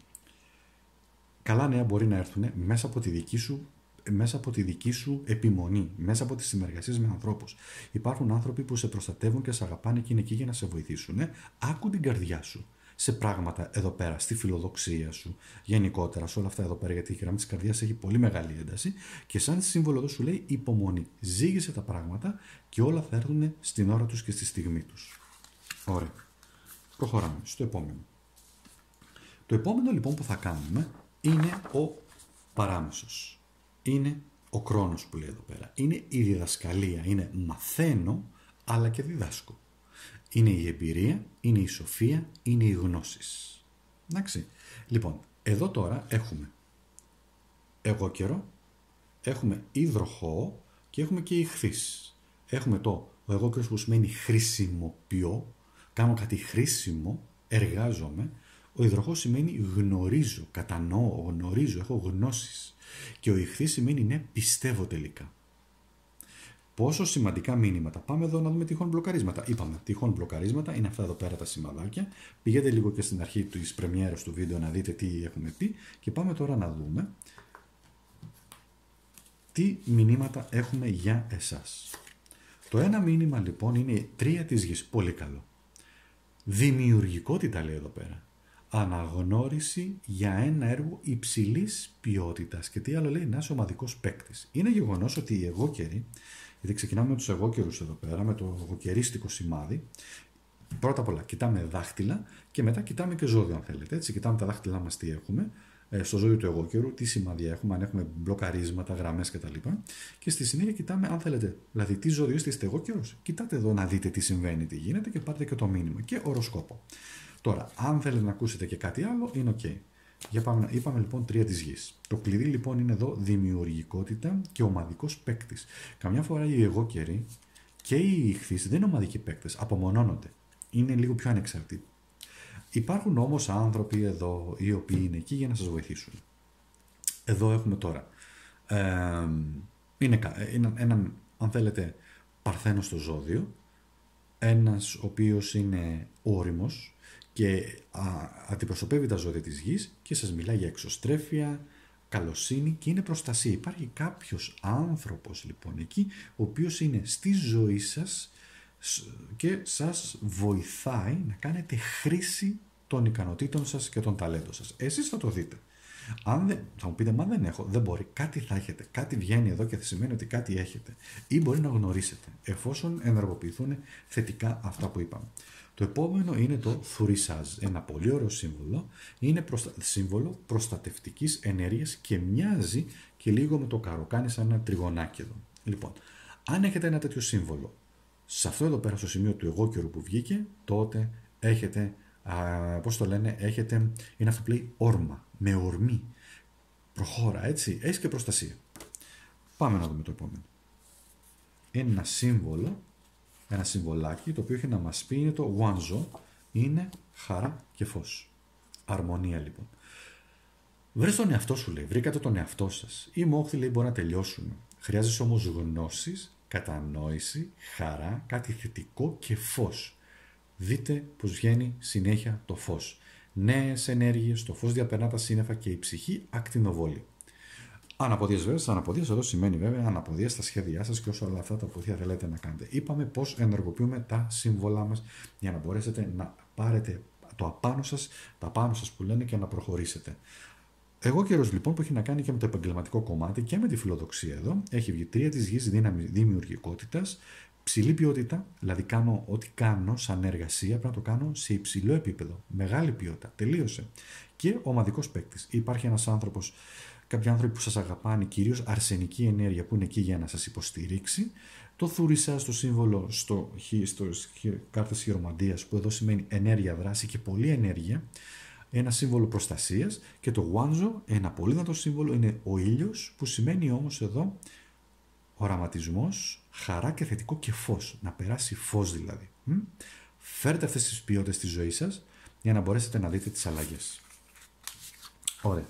Καλά νέα μπορεί να έρθουν μέσα από τη δική σου μέσα από τη δική σου επιμονή, μέσα από τις συνεργασίες με ανθρώπους. Υπάρχουν άνθρωποι που σε προστατεύουν και σε αγαπάνε και είναι εκεί για να σε βοηθήσουν. Άκου την καρδιά σου σε πράγματα εδώ πέρα, στη φιλοδοξία σου, γενικότερα, σε όλα αυτά εδώ πέρα, γιατί η γραμμή της καρδιάς έχει πολύ μεγάλη ένταση και σαν σύμβολο εδώ σου λέει υπομονή. Ζήγησε τα πράγματα και όλα θα έρθουν στην ώρα τους και στη στιγμή τους. Ωραία. Προχωράμε στο επόμενο. Το επόμενο λοιπόν που θα κάνουμε είναι ο παράμεσος. Είναι ο χρόνος που λέει εδώ πέρα. Είναι η διδασκαλία. Είναι μαθαίνω αλλά και διδάσκω. Είναι η εμπειρία, είναι η σοφία, είναι οι γνώσεις. Εντάξει. Λοιπόν, εδώ τώρα έχουμε εγώ καιρό, έχουμε υδροχό και έχουμε και ηχθείς. Έχουμε το εγώ καιρός που σημαίνει χρησιμοποιώ, κάνω κάτι χρήσιμο, εργάζομαι. Ο υδροχός σημαίνει γνωρίζω, κατανοώ, γνωρίζω, έχω γνώσεις. Και ο ηχθής σημαίνει ναι, πιστεύω τελικά. Πόσο σημαντικά μήνυματα. Πάμε εδώ να δούμε τυχόν μπλοκαρίσματα. Είπαμε, τυχόν μπλοκαρίσματα είναι αυτά εδώ πέρα τα σημαδάκια. Πηγαίνετε λίγο και στην αρχή της πρεμιέρας του βίντεο να δείτε τι έχουμε πει. Και πάμε τώρα να δούμε τι μηνύματα έχουμε για εσάς. Το ένα μήνυμα λοιπόν είναι τρία της γης. Πολύ καλό. Δημιουργικότητα λέει εδώ πέρα. Αναγνώριση για ένα έργο υψηλής ποιότητας. Και τι άλλο λέει, να είσαι ομαδικός παίκτης. Είναι γεγονός ότι οι εγώκεροι γιατί ξεκινάμε με τους εγώκερους εδώ πέρα, με το εγωκερίστικο σημάδι. Πρώτα απ' όλα κοιτάμε δάχτυλα και μετά κοιτάμε και ζώδιο, αν θέλετε. Έτσι, κοιτάμε τα δάχτυλά μας τι έχουμε, ε, στο ζώδιο του εγώκερου, τι σημάδια έχουμε, αν έχουμε μπλοκαρίσματα, γραμμές κτλ. Και στη συνέχεια κοιτάμε, αν θέλετε, δηλαδή τι ζώδιο είστε, είστε εγώκερος, κοιτάτε εδώ να δείτε τι συμβαίνει, τι γίνεται και πάρτε και το μήνυμα. Και οροσκόπο. Τώρα, αν θέλετε να ακούσετε και κάτι άλλο, είναι OK. Για πάμε, είπαμε λοιπόν τρία της γης. Το κλειδί λοιπόν είναι εδώ δημιουργικότητα και ομαδικός παίκτης. Καμιά φορά οι εγώ καιροί και οι ηχθεί δεν είναι ομαδικοί παίκτες, απομονώνονται. Είναι λίγο πιο ανεξαρτήτοι. Υπάρχουν όμως άνθρωποι εδώ οι οποίοι είναι εκεί για να σας βοηθήσουν. Εδώ έχουμε τώρα. Ε, είναι, είναι έναν, αν θέλετε, παρθένο στο ζώδιο, ένας ο οποίος είναι όριμος, και α, αντιπροσωπεύει τα ζώδια της γης και σας μιλάει για εξωστρέφεια, καλοσύνη και είναι προστασία. Υπάρχει κάποιος άνθρωπος λοιπόν εκεί ο οποίος είναι στη ζωή σας και σας βοηθάει να κάνετε χρήση των ικανοτήτων σας και των ταλέντων σας. Εσείς θα το δείτε. Αν δεν, θα μου πείτε, μα δεν έχω, δεν μπορεί, κάτι θα έχετε. Κάτι βγαίνει εδώ και θα σημαίνει ότι κάτι έχετε. Ή μπορεί να γνωρίσετε, εφόσον ενεργοποιηθούν θετικά αυτά που είπαμε. Το επόμενο είναι το θουρισάζ, ένα πολύ ωραίο σύμβολο. Είναι προστα... σύμβολο προστατευτικής ενέργειας και μοιάζει και λίγο με το καροκάνι σαν ένα τριγωνάκι εδώ. Λοιπόν, αν έχετε ένα τέτοιο σύμβολο σε αυτό εδώ πέρα στο σημείο του εγώ καιρού που βγήκε, τότε έχετε, α, πώς το λένε, έχετε, είναι αυτό που λέει όρμα, με ορμή. Προχώρα, έτσι, έχεις και προστασία. Πάμε να δούμε το επόμενο. Είναι ένα σύμβολο, ένα συμβολάκι, το οποίο έχει να μας πει είναι το Wanzo, είναι χαρά και φως. Αρμονία λοιπόν. Βρες τον εαυτό σου λέει, βρήκατε τον εαυτό σας. Η μόχθη λέει μπορεί να τελειώσουμε. Χρειάζεσαι όμως γνώσεις, κατανόηση, χαρά, κάτι θετικό και φως. Δείτε πως βγαίνει συνέχεια το φως. Νέες ενέργειες, το φως διαπερνά τα σύννεφα και η ψυχή ακτινοβόλη. Αναποδίες βέβαια, αναποδίες εδώ σημαίνει βέβαια αναποδίες στα σχέδιά σας και όσο όλα αυτά τα οποία θέλετε να κάνετε. Είπαμε πώς ενεργοποιούμε τα σύμβολά μας για να μπορέσετε να πάρετε το απάνω σας, τα πάνω σας που λένε και να προχωρήσετε. Εγώ καιρός λοιπόν που έχει να κάνει και με το επαγγελματικό κομμάτι και με τη φιλοδοξία εδώ, έχει βγει τρία της γης δύναμη δημιουργικότητας, ψηλή ποιότητα, δηλαδή κάνω ό,τι κάνω σαν εργασία, πρέπει να το κάνω σε υψηλό επίπεδο, μεγάλη ποιότητα, τελείωσε. Και ομαδικός παίκτης. Υπάρχει ένας άνθρωπος, κάποιοι άνθρωποι που σας αγαπάνε, κυρίως αρσενική ενέργεια που είναι εκεί για να σας υποστηρίξει. Το θούρισα στο σύμβολο στο, στο, στο κάρτες χειρομαντίας που εδώ σημαίνει ενέργεια δράση και πολλή ενέργεια ένα σύμβολο προστασίας και το Wanzo, ένα πολύ δυνατό σύμβολο, είναι ο ήλιος που σημαίνει όμως εδώ οραματισμός, χαρά και θετικό και φως, να περάσει φως δηλαδή. Φέρτε αυτές τις ποιότητες στη ζωή σας για να μπορέσετε να δείτε τις αλλαγές. Ωραία.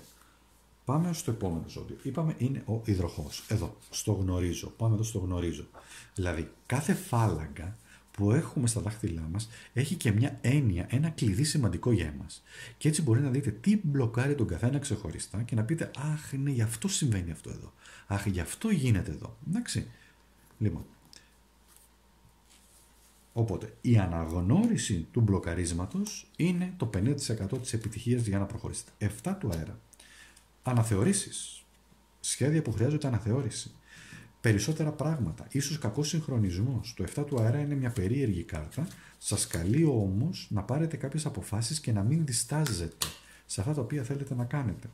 Πάμε στο επόμενο ζώδιο. Είπαμε είναι ο υδροχός. Εδώ, στο γνωρίζω. Πάμε εδώ στο γνωρίζω. Δηλαδή, κάθε φάλαγγα που έχουμε στα δάχτυλά μας έχει και μια έννοια, ένα κλειδί σημαντικό για εμάς. Και έτσι μπορεί να δείτε τι μπλοκάρει τον καθένα ξεχωριστά και να πείτε «Αχ, ναι, γι' αυτό συμβαίνει αυτό εδώ. Αχ, γι' αυτό γίνεται εδώ». Εντάξει. Λοιπόν, Οπότε η αναγνώριση του μπλοκαρίσματος είναι το 50% της επιτυχίας για να προχωρήσετε. 7 του αέρα. Αναθεωρήσεις. Σχέδια που χρειάζονται αναθεώρηση περισσότερα πράγματα. Ίσως κακός συγχρονισμός. Το 7 του αέρα είναι μια περίεργη κάρτα. Σας καλεί όμως να πάρετε κάποιες αποφάσεις και να μην διστάζετε σε αυτά τα οποία θέλετε να κάνετε.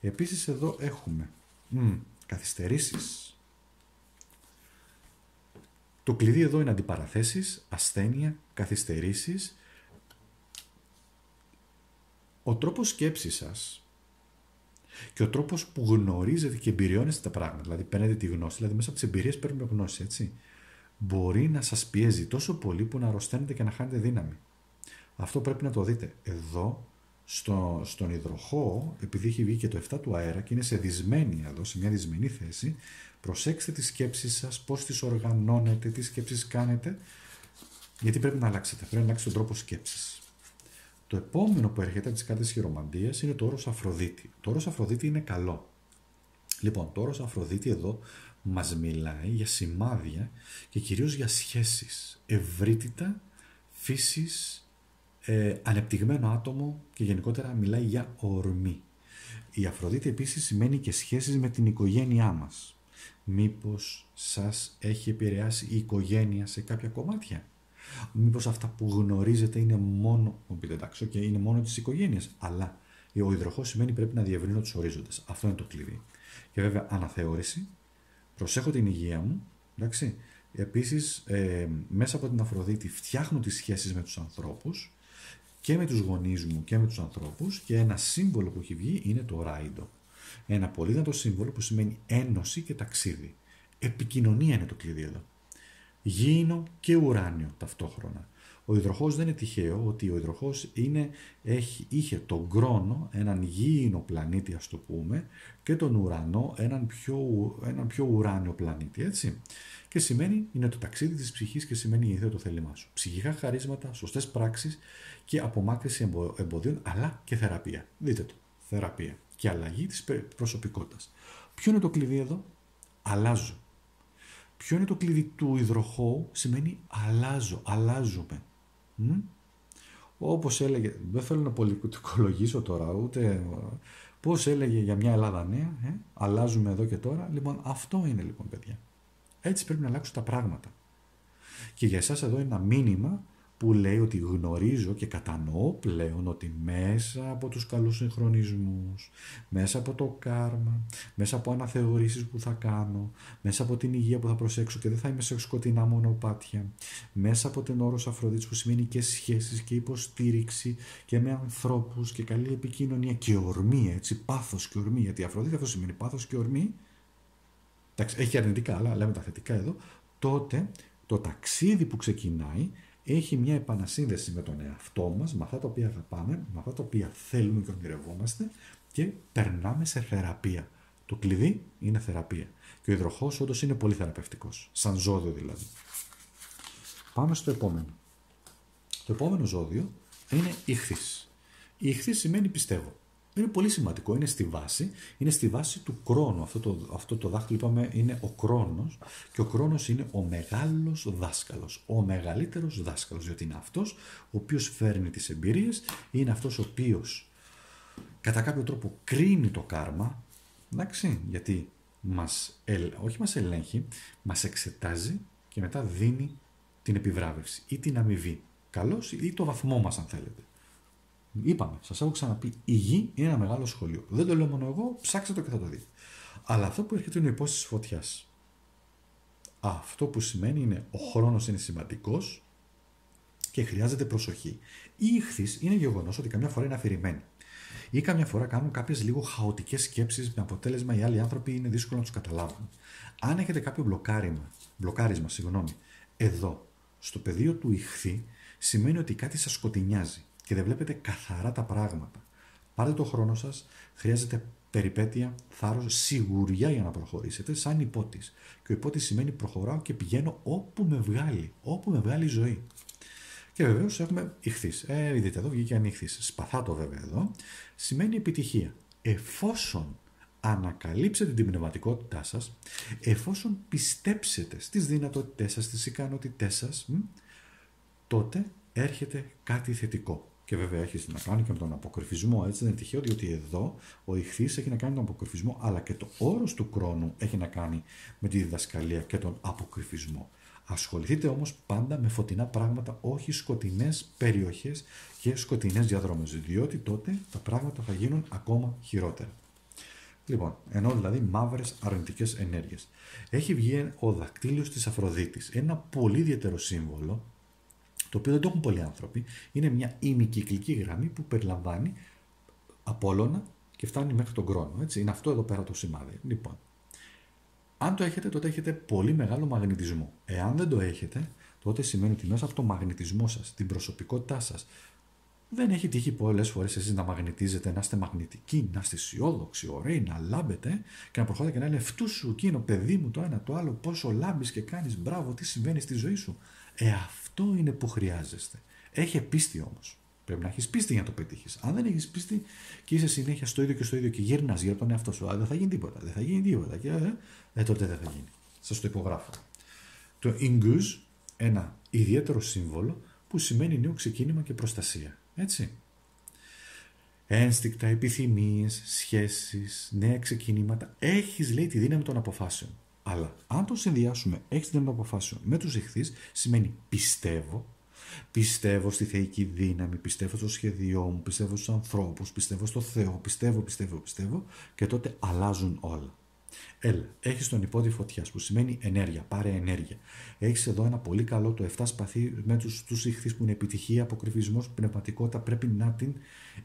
Επίσης εδώ έχουμε μ, καθυστερήσεις. Το κλειδί εδώ είναι αντιπαραθέσεις, ασθένεια, καθυστερήσεις. Ο τρόπος σκέψης σας και ο τρόπος που γνωρίζετε και εμπειριώνεστε τα πράγματα, δηλαδή παίρνετε τη γνώση, δηλαδή μέσα από τις εμπειρίες παίρνουμε γνώση, έτσι, μπορεί να σας πιέζει τόσο πολύ που να αρρωσταίνετε και να χάνετε δύναμη. Αυτό πρέπει να το δείτε. Εδώ, στο, στον υδροχό, επειδή έχει βγει και το 7 του αέρα και είναι σε δυσμένη εδώ, σε μια δυσμενή θέση, προσέξτε τις σκέψεις σας, πώς τις οργανώνετε, τι σκέψεις κάνετε, γιατί πρέπει να αλλάξετε, πρέπει να αλλάξετε τον τρόπο σκέψης. Το επόμενο που έρχεται από τις κάρτες χειρομαντίας είναι το όρος Αφροδίτη. Το όρος Αφροδίτη είναι καλό. Λοιπόν, το όρος Αφροδίτη εδώ μας μιλάει για σημάδια και κυρίως για σχέσεις. Ευρύτητα, φύσης, ε, ανεπτυγμένο άτομο και γενικότερα μιλάει για ορμή. Η Αφροδίτη επίσης σημαίνει και σχέσεις με την οικογένειά μας. Μήπως σας έχει επηρεάσει η οικογένεια σε κάποια κομμάτια; Μήπως αυτά που γνωρίζετε είναι μόνο, μου πείτε εντάξει, okay, είναι μόνο της οικογένειας. Αλλά ο υδροχός σημαίνει πρέπει να διευρύνω τους ορίζοντες. Αυτό είναι το κλειδί. Και βέβαια αναθεώρηση, προσέχω την υγεία μου, εντάξει. Επίσης, ε, μέσα από την Αφροδίτη φτιάχνω τις σχέσεις με τους ανθρώπους και με τους γονείς μου και με τους ανθρώπους και ένα σύμβολο που έχει βγει είναι το ράιντο. Ένα πολύ δυνατό σύμβολο που σημαίνει ένωση και ταξίδι. Επικοινωνία είναι το κλειδί εδώ γήινο και ουράνιο ταυτόχρονα. Ο υδροχός δεν είναι τυχαίο ότι ο υδροχός είναι, έχει, είχε τον κρόνο, έναν γήινο πλανήτη ας το πούμε, και τον ουρανό, έναν πιο, έναν πιο ουράνιο πλανήτη, έτσι. Και σημαίνει, είναι το ταξίδι της ψυχής και σημαίνει η το θέλημά σου. Ψυχικά χαρίσματα, σωστές πράξεις και απομάκρυση εμποδίων, αλλά και θεραπεία. Δείτε το, θεραπεία και αλλαγή της προσωπικότητας. Ποιο είναι το κλειδί εδώ; Αλλάζω. Ποιο είναι το κλειδί του υδροχώου, σημαίνει αλλάζω, αλλάζουμε. Μ; Όπως έλεγε, δεν θέλω να πολιτικολογήσω τώρα, ούτε πώς έλεγε για μια Ελλάδα νέα, ε; αλλάζουμε εδώ και τώρα. Λοιπόν, αυτό είναι λοιπόν παιδιά. Έτσι πρέπει να αλλάξουν τα πράγματα. Και για εσάς εδώ είναι ένα μήνυμα που λέει ότι γνωρίζω και κατανοώ πλέον ότι μέσα από τους καλούς συγχρονισμούς, μέσα από το κάρμα, μέσα από αναθεωρήσεις που θα κάνω, μέσα από την υγεία που θα προσέξω και δεν θα είμαι σε σκοτεινά μονοπάτια, μέσα από την όρος Αφροδίτης που σημαίνει και σχέσεις και υποστήριξη και με ανθρώπους και καλή επικοινωνία και ορμή, έτσι, πάθος και ορμή, γιατί η Αφροδίτη αυτό σημαίνει πάθος και ορμή, εντάξει, έχει αρνητικά, αλλά λέμε τα θετικά εδώ, τότε το ταξίδι που ξεκινάει έχει μια επανασύνδεση με τον εαυτό μας, με αυτά τα οποία αγαπάμε, με αυτά τα οποία θέλουμε και ονειρευόμαστε και περνάμε σε θεραπεία. Το κλειδί είναι θεραπεία. Και ο υδροχός όντως είναι πολύ θεραπευτικός, σαν ζώδιο δηλαδή. Πάμε στο επόμενο. Το επόμενο ζώδιο είναι ηχθής. Η ηχθής σημαίνει πιστεύω. Είναι πολύ σημαντικό, είναι στη βάση, είναι στη βάση του κρόνου. Αυτό το, αυτό το δάχτυλο είπαμε είναι ο κρόνος και ο κρόνος είναι ο μεγάλος δάσκαλος, ο μεγαλύτερος δάσκαλος, διότι είναι αυτός ο οποίος φέρνει τις εμπειρίες, είναι αυτός ο οποίος κατά κάποιο τρόπο κρίνει το κάρμα, εντάξει, γιατί μας, όχι μας ελέγχει, μας εξετάζει και μετά δίνει την επιβράβευση ή την αμοιβή. Καλώς ή το βαθμό μας αν θέλετε. Είπαμε, σας έχω ξαναπεί, η γη είναι ένα μεγάλο σχολείο. Δεν το λέω μόνο εγώ, ψάξτε το και θα το δείτε. Αλλά αυτό που έρχεται είναι ο υπόσταση φωτιάς. Αυτό που σημαίνει είναι ο χρόνος είναι σημαντικός και χρειάζεται προσοχή. Η ηχθής είναι γεγονός ότι καμιά φορά είναι αφηρημένη. Ή καμιά φορά κάνουν κάποιες λίγο χαοτικές σκέψεις με αποτέλεσμα οι άλλοι άνθρωποι είναι δύσκολο να τους καταλάβουν. Αν έχετε κάποιο μπλοκάρισμα, μπλοκάρισμα συγγνώμη, εδώ, στο πεδίο του ηχθή, σημαίνει ότι κάτι σας σκοτεινιάζει και δεν βλέπετε καθαρά τα πράγματα. Πάρτε το χρόνο σας, χρειάζεται περιπέτεια, θάρρος, σιγουριά για να προχωρήσετε, σαν υπότης. Και ο υπότης σημαίνει προχωράω και πηγαίνω όπου με βγάλει, όπου με βγάλει η ζωή. Και βεβαίως έχουμε ηχθείς. Ε, δείτε εδώ βγήκε ανήχθη. Σπαθάτο βέβαια εδώ. Σημαίνει επιτυχία. Εφόσον ανακαλύψετε την πνευματικότητά σας, εφόσον πιστέψετε στις δυνατότητές σας, στις ικανότητές σας, τότε έρχεται κάτι θετικό. Και βέβαια έχει να κάνει και με τον αποκρυφισμό. Έτσι δεν είναι τυχαίο, διότι εδώ ο ηχθής έχει να κάνει με τον αποκρυφισμό, αλλά και το όρος του χρόνου έχει να κάνει με τη διδασκαλία και τον αποκρυφισμό. Ασχοληθείτε όμως πάντα με φωτεινά πράγματα, όχι σκοτεινές περιοχές και σκοτεινές διαδρόμες, διότι τότε τα πράγματα θα γίνουν ακόμα χειρότερα. Λοιπόν, ενώ δηλαδή μαύρες αρνητικές ενέργειες. Έχει βγει ο δακτύλιος της Αφροδίτης, ένα πολύ ιδιαίτερο σύμβολο, το οποίο δεν το έχουν πολλοί άνθρωποι, είναι μια ημικυκλική γραμμή που περιλαμβάνει Απόλλωνα και φτάνει μέχρι τον κρόνο. Έτσι. Είναι αυτό εδώ πέρα το σημάδι. Λοιπόν, αν το έχετε, τότε έχετε πολύ μεγάλο μαγνητισμό. Εάν δεν το έχετε, τότε σημαίνει ότι μέσα από το μαγνητισμό σας, την προσωπικότητά σας, δεν έχει τύχει πολλές φορές εσείς να μαγνητίζετε, να είστε μαγνητικοί, να είστε αισιόδοξοι, ωραίοι, να λάμπετε και να προχωράτε και να είναι αυτού σου εκείνο, παιδί μου, το ένα το άλλο, πόσο λάμπεις και κάνεις, μπράβο, τι συμβαίνει στη ζωή σου. Ε, αυτό είναι που χρειάζεστε. Έχει πίστη όμως. Πρέπει να έχεις πίστη για να το πετύχεις. Αν δεν έχεις πίστη και είσαι συνέχεια στο ίδιο και στο ίδιο και γυρνάς για τον εαυτό σου, δεν θα γίνει τίποτα. Δεν θα γίνει τίποτα. Και, ε, ε, τότε δεν θα γίνει. Σας το υπογράφω. Το Inguz, ένα ιδιαίτερο σύμβολο που σημαίνει νέο ξεκίνημα και προστασία. Έτσι. Ένστικτα, επιθυμίες, σχέσεις, νέα ξεκινήματα. Έχεις λέει τη δύναμη των αποφάσεων. Αλλά αν το συνδυάσουμε, έχεις την αποφάσεων με τους ηχθείς, σημαίνει πιστεύω, πιστεύω στη θεϊκή δύναμη, πιστεύω στο σχέδιό μου, πιστεύω στους ανθρώπους, πιστεύω στο Θεό, πιστεύω, πιστεύω, πιστεύω και τότε αλλάζουν όλα. Έλα, έχεις τον υπότι φωτιάς που σημαίνει ενέργεια, πάρε ενέργεια. Έχεις εδώ ένα πολύ καλό το 7 σπαθί με τους τους ηχθείς που είναι επιτυχία, αποκρυφισμός, πνευματικότητα. Πρέπει να την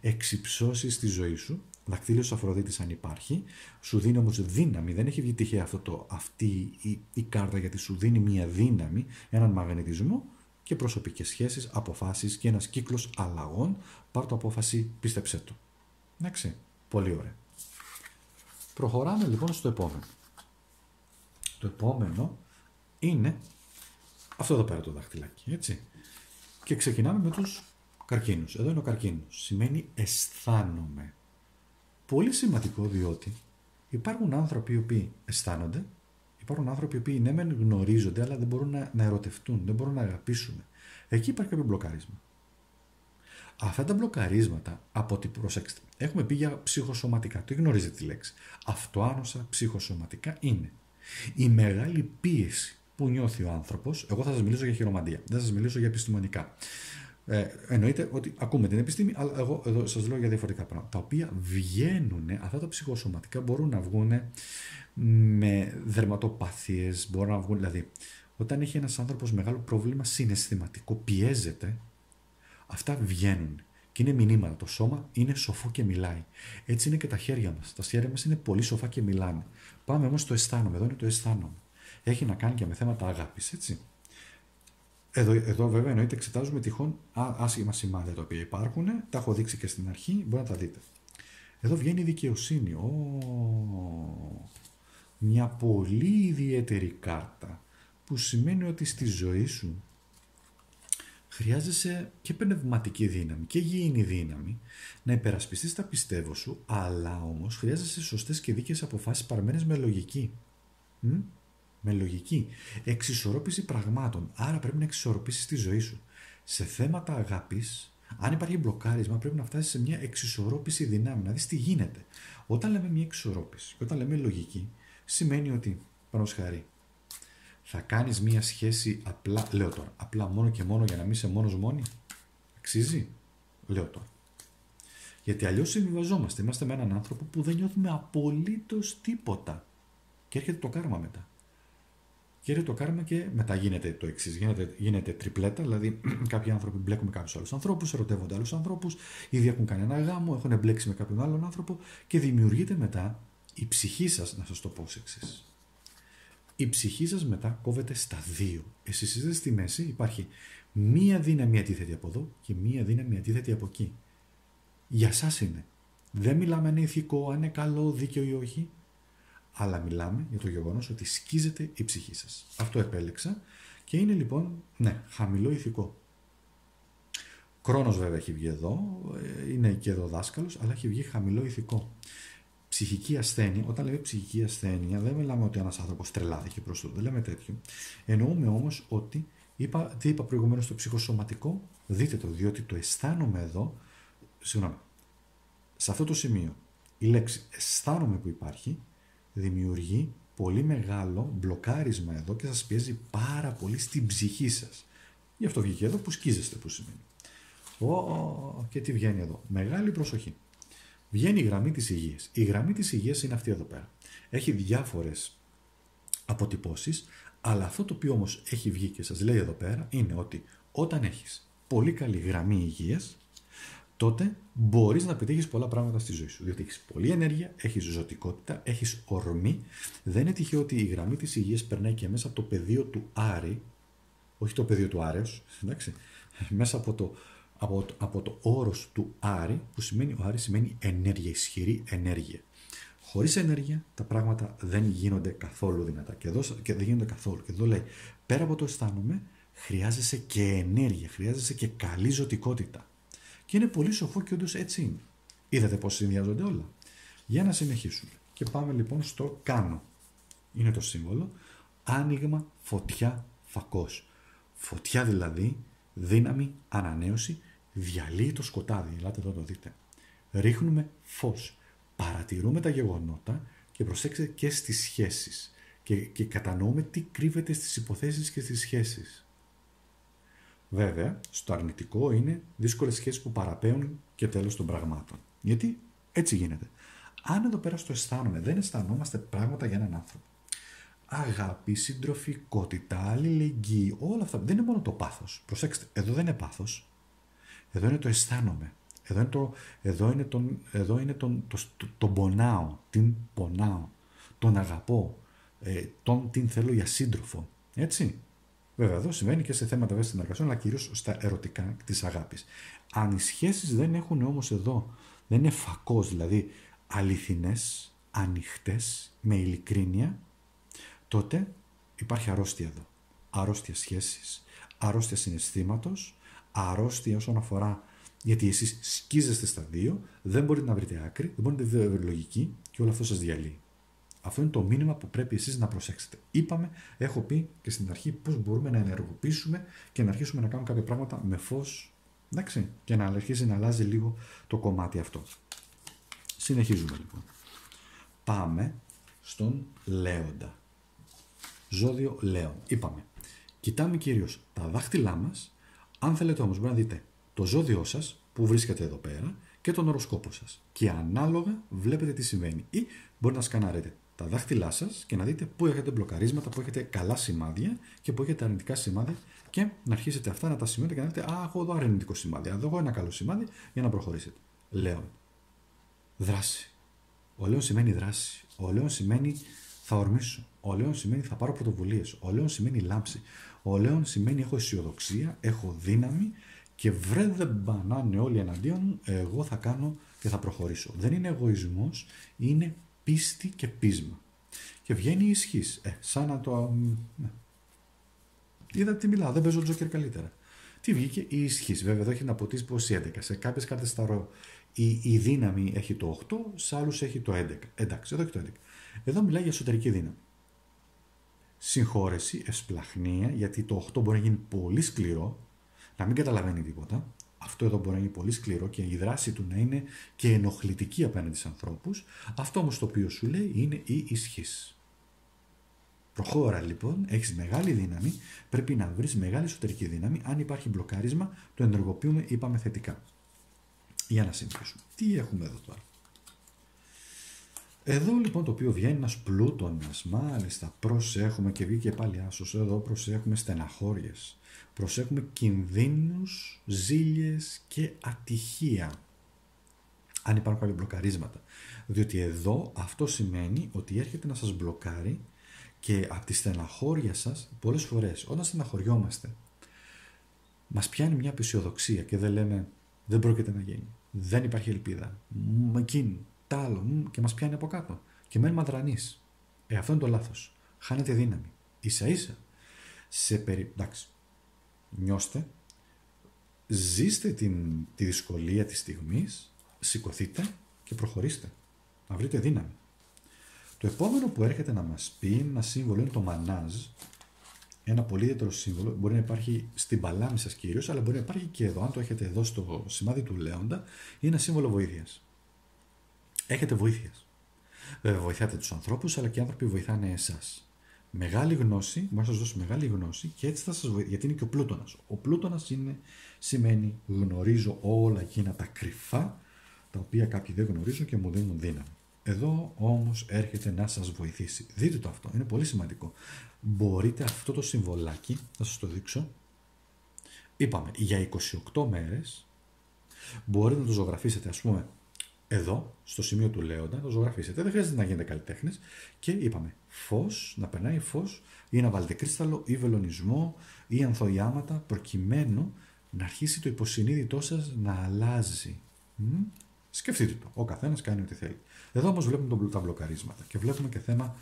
εξυψώσεις στη ζωή σου δακτύλιος Αφροδίτης αν υπάρχει, σου δίνει όμως δύναμη. Δεν έχει βγει τυχαία αυτό το, αυτή η, η κάρτα γιατί σου δίνει μια δύναμη, έναν μαγνητισμό και προσωπικές σχέσεις, αποφάσεις και ένας κύκλος αλλαγών. Πάρ το απόφαση, πίστεψέ το. Εντάξει, πολύ ωραία. Προχωράμε λοιπόν στο επόμενο. Το επόμενο είναι αυτό εδώ πέρα το δαχτυλάκι, έτσι. Και ξεκινάμε με τους καρκίνους. Εδώ είναι ο καρκίνος. Σημαίνει αισθάνομαι. Πολύ σημαντικό διότι υπάρχουν άνθρωποι οι οποίοι αισθάνονται, υπάρχουν άνθρωποι οι οποίοι ναι μεν γνωρίζονται αλλά δεν μπορούν να, να ερωτευτούν, δεν μπορούν να αγαπήσουν. Εκεί υπάρχει κάποιο μπλοκάρισμα. Αυτά τα μπλοκαρίσματα, από ό,τι προσέξτε, έχουμε πει για ψυχοσωματικά. Το γνωρίζετε τη λέξη. Αυτοάνοσα ψυχοσωματικά είναι η μεγάλη πίεση που νιώθει ο άνθρωπος. Εγώ θα σας μιλήσω για χειρομαντία, δεν θα σας μιλήσω για επιστημονικά. Ε, εννοείται ότι ακούμε την επιστήμη, αλλά εγώ εδώ σας λέω για διαφορετικά πράγματα. Τα οποία βγαίνουν, αυτά τα ψυχοσωματικά μπορούν να βγουν με δερματοπάθειες, μπορούν να βγουν, δηλαδή όταν έχει ένας άνθρωπος μεγάλο πρόβλημα συναισθηματικό, πιέζεται, αυτά βγαίνουν. Και είναι μηνύματα. Το σώμα είναι σοφό και μιλάει. Έτσι είναι και τα χέρια μας. Τα χέρια μας είναι πολύ σοφά και μιλάνε. Πάμε όμως στο αισθάνομαι. Εδώ είναι το αισθάνομαι. Έχει να κάνει και με θέματα αγάπης, έτσι. Εδώ, εδώ βέβαια εννοείται εξετάζουμε τυχόν άσχημα σημάδια τα οποία υπάρχουν. Τα έχω δείξει και στην αρχή, μπορεί να τα δείτε. Εδώ βγαίνει η δικαιοσύνη. Ω, μια πολύ ιδιαίτερη κάρτα που σημαίνει ότι στη ζωή σου χρειάζεσαι και πνευματική δύναμη και υγιεινή δύναμη να υπερασπιστείς τα πιστεύω σου, αλλά όμως χρειάζεσαι σωστές και δίκαιες αποφάσεις παραμένες με λογική. Μ; Με λογική. Εξισορρόπηση πραγμάτων. Άρα πρέπει να εξισορροπήσεις τη ζωή σου. Σε θέματα αγάπης, αν υπάρχει μπλοκάρισμα, πρέπει να φτάσεις σε μια εξισορρόπηση δυνάμει, να δεις τι γίνεται. Όταν λέμε μια εξισορρόπηση και όταν λέμε λογική, σημαίνει ότι, πάνω χάρη, θα κάνεις μία σχέση απλά, λέω τώρα, απλά μόνο και μόνο για να μην είσαι μόνος μόνη. Αξίζει, λέω τώρα. Γιατί αλλιώς συμβιβαζόμαστε. Είμαστε με έναν άνθρωπο που δεν νιώθουμε απολύτως τίποτα. Και έρχεται το κάρμα μετά. Και έρχεται το κάρμα και μετά γίνεται το εξής. Γίνεται, γίνεται τριπλέτα, δηλαδή κάποιοι άνθρωποι μπλέκουν με κάποιους άλλους ανθρώπους, ερωτεύονται άλλους ανθρώπους, ήδη έχουν κάνει ένα γάμο, έχουν μπλέξει με κάποιον άλλον άνθρωπο και δημιουργείται μετά η ψυχή σας, να σας το πω εξής η ψυχή σας μετά κόβεται στα δύο. Εσείς είστε στη μέση, υπάρχει μία δύναμη αντίθετη από εδώ και μία δύναμη αντίθετη από εκεί. Για σας είναι. Δεν μιλάμε αν είναι ηθικό, αν είναι καλό, δίκαιο ή όχι, αλλά μιλάμε για το γεγονός ότι σκίζεται η ψυχή σας. Αυτό επέλεξα και είναι λοιπόν, ναι, χαμηλό ηθικό. Κρόνος βέβαια έχει βγει εδώ, ε, είναι και εδώ δάσκαλος, αλλά έχει βγει χαμηλό ηθικό ψυχική ασθένεια, όταν λέμε ψυχική ασθένεια, δεν μιλάμε ότι ένας άνθρωπος τρελάθηκε προ το, δεν λέμε τέτοιο. Εννοούμε όμως ότι, είπα, τι είπα προηγουμένως στο ψυχοσωματικό, δείτε το, διότι το αισθάνομαι εδώ, συγγνώμη, σε αυτό το σημείο, η λέξη αισθάνομαι που υπάρχει, δημιουργεί πολύ μεγάλο μπλοκάρισμα εδώ και σας πιέζει πάρα πολύ στην ψυχή σας. Γι' αυτό βγήκε εδώ που σκίζεστε που σημαίνει. Ω, και τι βγαίνει εδώ. Μεγάλη προσοχή. Βγαίνει η γραμμή της υγείας. Η γραμμή της υγείας είναι αυτή εδώ πέρα. Έχει διάφορες αποτυπώσεις, αλλά αυτό το οποίο όμως έχει βγει και σας λέει εδώ πέρα είναι ότι όταν έχεις πολύ καλή γραμμή υγείας, τότε μπορείς να πετύχεις πολλά πράγματα στη ζωή σου. Διότι έχεις πολλή ενέργεια, έχεις ζωτικότητα, έχεις ορμή. Δεν είναι τυχαίο ότι η γραμμή της υγείας περνάει και μέσα από το πεδίο του Άρη, όχι το πεδίο του Άρεος, εντάξει, μέσα από το από το, από το όρος του Άρη, που σημαίνει, ο Άρης σημαίνει ενέργεια, ισχυρή ενέργεια. Χωρίς ενέργεια τα πράγματα δεν γίνονται καθόλου δυνατά και, εδώ, και δεν γίνονται καθόλου. Και εδώ λέει, πέρα από το αισθάνομαι, χρειάζεσαι και ενέργεια, χρειάζεσαι και καλή ζωτικότητα. Και είναι πολύ σοφό και όντως έτσι είναι. Είδατε πώς συνδυάζονται όλα. Για να συνεχίσουμε. Και πάμε λοιπόν στο κάνω. Είναι το σύμβολο. Άνοιγμα, φωτιά, φακός. Φωτιά δηλαδή, δύναμη, ανανέωση διαλύει το σκοτάδι. Ελάτε εδώ το δείτε. Ρίχνουμε φως. Παρατηρούμε τα γεγονότα και προσέξτε και στις σχέσεις. Και, και κατανοούμε τι κρύβεται στις υποθέσεις και στις σχέσεις. Βέβαια, στο αρνητικό είναι δύσκολες σχέσεις που παραπέουν και τέλος των πραγμάτων. Γιατί έτσι γίνεται. Αν εδώ πέρα στο αισθάνομαι, δεν αισθανόμαστε πράγματα για έναν άνθρωπο. Αγάπη, συντροφικότητα, αλληλεγγύη, όλα αυτά. Δεν είναι μόνο το πάθος. Προσέξτε, εδώ δεν είναι πάθος. Εδώ είναι το αισθάνομαι. Εδώ είναι, το, εδώ είναι, τον, εδώ είναι τον, το, το, τον πονάω, την πονάω, τον αγαπώ, ε, τον την θέλω για σύντροφο. Έτσι. Βέβαια, εδώ συμβαίνει και σε θέματα βέβαια συνεργασιών, αλλά κυρίως στα ερωτικά της αγάπης. Αν οι σχέσεις δεν έχουν όμως εδώ, δεν είναι φακός, δηλαδή αληθινές, ανοιχτές, με ειλικρίνεια, τότε υπάρχει αρρώστια εδώ. Αρρώστια σχέσης, αρρώστια συναισθήματος, αρρώστια όσον αφορά γιατί εσείς σκίζεστε στα δύο, δεν μπορείτε να βρείτε άκρη, δεν μπορείτε να βρείτε λογική και όλο αυτό σας διαλύει. Αυτό είναι το μήνυμα που πρέπει εσείς να προσέξετε. Είπαμε, έχω πει και στην αρχή πώς μπορούμε να ενεργοποιήσουμε και να αρχίσουμε να κάνουμε κάποια πράγματα με φως. Εντάξει, και να αρχίσει να αλλάζει λίγο το κομμάτι αυτό. Συνεχίζουμε λοιπόν. Πάμε στον Λέοντα. Ζώδιο Λέων. Είπαμε. Κοιτάμε κυρίως τα δάχτυλά μας. Αν θέλετε όμως, μπορείτε να δείτε το ζώδιό σας που βρίσκεται εδώ πέρα και τον οροσκόπο σας. Και ανάλογα βλέπετε τι συμβαίνει. Ή μπορεί να σκανάρετε τα δάχτυλά σας και να δείτε πού έχετε μπλοκαρίσματα, πού έχετε καλά σημάδια και πού έχετε αρνητικά σημάδια και να αρχίσετε αυτά να τα σημαίνετε και να δείτε Α, έχω εδώ αρνητικό σημάδι. Εδώ έχω ένα καλό σημάδι για να προχωρήσετε. Λέων. Δράση. Ο Λέων σημαίνει δράση. Ο Λέων σημαίνει θα ορμήσω. Ο Λέων σημαίνει θα πάρω πρωτοβουλίες. Ο Λέων σημαίνει λάμψη. Ο Λέων σημαίνει έχω αισιοδοξία, έχω δύναμη και βρε δεν μπανάνε όλοι εναντίον μου, εγώ θα κάνω και θα προχωρήσω. Δεν είναι εγωισμός, είναι πίστη και πείσμα. Και βγαίνει η ισχύς. Ε, σαν να το... Ναι. Είδα τι μιλάω, δεν παίζω τζόκερ καλύτερα. Τι βγήκε η ισχύς. Βέβαια, εδώ έχει να αποτίσει πως 11. Σε κάποιες κάρτες στα η, η δύναμη έχει το 8, σε άλλους έχει το 11. Εντάξει, εδώ έχει το 11. Εδώ μιλάει για εσωτερική δύναμη. Συγχώρεση, εσπλαχνία, γιατί το 8 μπορεί να γίνει πολύ σκληρό, να μην καταλαβαίνει τίποτα. Αυτό εδώ μπορεί να γίνει πολύ σκληρό και η δράση του να είναι και ενοχλητική απέναντι στους ανθρώπους. Αυτό όμως το οποίο σου λέει είναι η ισχύς. Προχώρα λοιπόν, έχεις μεγάλη δύναμη, πρέπει να βρεις μεγάλη εσωτερική δύναμη. Αν υπάρχει μπλοκάρισμα, το ενεργοποιούμε, είπαμε θετικά. Για να συνεχίσουμε. Τι έχουμε εδώ τώρα; Εδώ λοιπόν το οποίο βγαίνει ένας πλούτονας, μάλιστα προσέχουμε και βγήκε πάλι άσος, εδώ προσέχουμε στεναχώριες, προσέχουμε κινδύνους, ζήλιες και ατυχία. Αν υπάρχουν κάποια μπλοκαρίσματα. Διότι εδώ αυτό σημαίνει ότι έρχεται να σας μπλοκάρει και από τη στεναχώρια σας πολλές φορές όταν στεναχωριόμαστε μας πιάνει μια απεισιοδοξία και δεν λέμε δεν πρόκειται να γίνει, δεν υπάρχει ελπίδα, εκείνη, τ' άλλο και μας πιάνει από κάτω και μένουμε αδρανείς. Ε, αυτό είναι το λάθος. Χάνετε δύναμη. Ίσα ίσα. Σε περι... Εντάξει. Νιώστε. Ζήστε την, τη δυσκολία της στιγμής. Σηκωθείτε και προχωρήστε. Να βρείτε δύναμη. Το επόμενο που έρχεται να μας πει ένα σύμβολο είναι το μανάζ. Ένα πολύ ιδιαίτερο σύμβολο. Μπορεί να υπάρχει στην παλάμη σας κυρίως, αλλά μπορεί να υπάρχει και εδώ. Αν το έχετε εδώ στο σημάδι του Λέοντα, είναι ένα σύμβολο βοήθειας έχετε βοήθεια. Βέβαια, βοηθάτε τους ανθρώπους, αλλά και οι άνθρωποι βοηθάνε εσάς. Μεγάλη γνώση, μπορεί να σας δώσει μεγάλη γνώση και έτσι θα σας βοηθήσει. Γιατί είναι και ο πλούτονα. Ο πλούτονα σημαίνει γνωρίζω όλα εκείνα τα κρυφά, τα οποία κάποιοι δεν γνωρίζουν και μου δίνουν δύναμη. Εδώ όμως έρχεται να σας βοηθήσει. Δείτε το αυτό, είναι πολύ σημαντικό. Μπορείτε αυτό το συμβολάκι, θα σας το δείξω. Είπαμε, για 28 μέρες μπορείτε να το ζωγραφίσετε, ας πούμε, εδώ, στο σημείο του Λέοντα, το ζωγραφίσετε. Δεν χρειάζεται να γίνετε καλλιτέχνες. Και είπαμε, φως, να περνάει φως ή να βάλετε κρύσταλλο ή βελονισμό ή ανθοϊάματα προκειμένου να αρχίσει το υποσυνείδητό σας να αλλάζει. Μ; Σκεφτείτε το. Ο καθένας κάνει ό,τι θέλει. Εδώ όμως βλέπουμε τα μπλοκαρίσματα και βλέπουμε και θέμα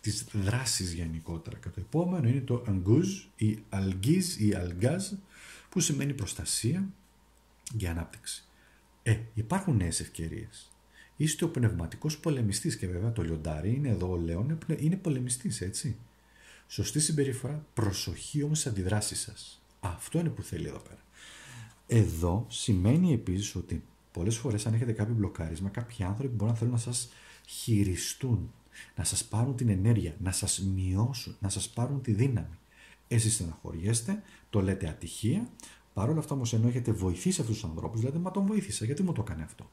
της δράσης γενικότερα. Και το επόμενο είναι το αγκούζ ή αλγκίζ ή αλγκάζ που σημαίνει προστασία και ανάπτυξη. Ε, υπάρχουν νέες ευκαιρίες. Είστε ο πνευματικός πολεμιστής και βέβαια το λιοντάρι είναι εδώ ο Λέων, είναι πολεμιστής, έτσι. Σωστή συμπεριφορά, προσοχή όμως στις αντιδράσεις σας. Αυτό είναι που θέλει εδώ πέρα. Εδώ σημαίνει επίσης ότι πολλές φορές αν έχετε κάποιο μπλοκάρισμα, κάποιοι άνθρωποι μπορούν να θέλουν να σας χειριστούν, να σας πάρουν την ενέργεια, να σας μειώσουν, να σας πάρουν τη δύναμη. Εσείς στεναχωριέστε, το λέτε ατυχία, Παρ' όλα αυτά όμως, ενώ έχετε βοηθήσει αυτούς τους ανθρώπους, λέτε Μα τον βοήθησα, γιατί μου το έκανε αυτό;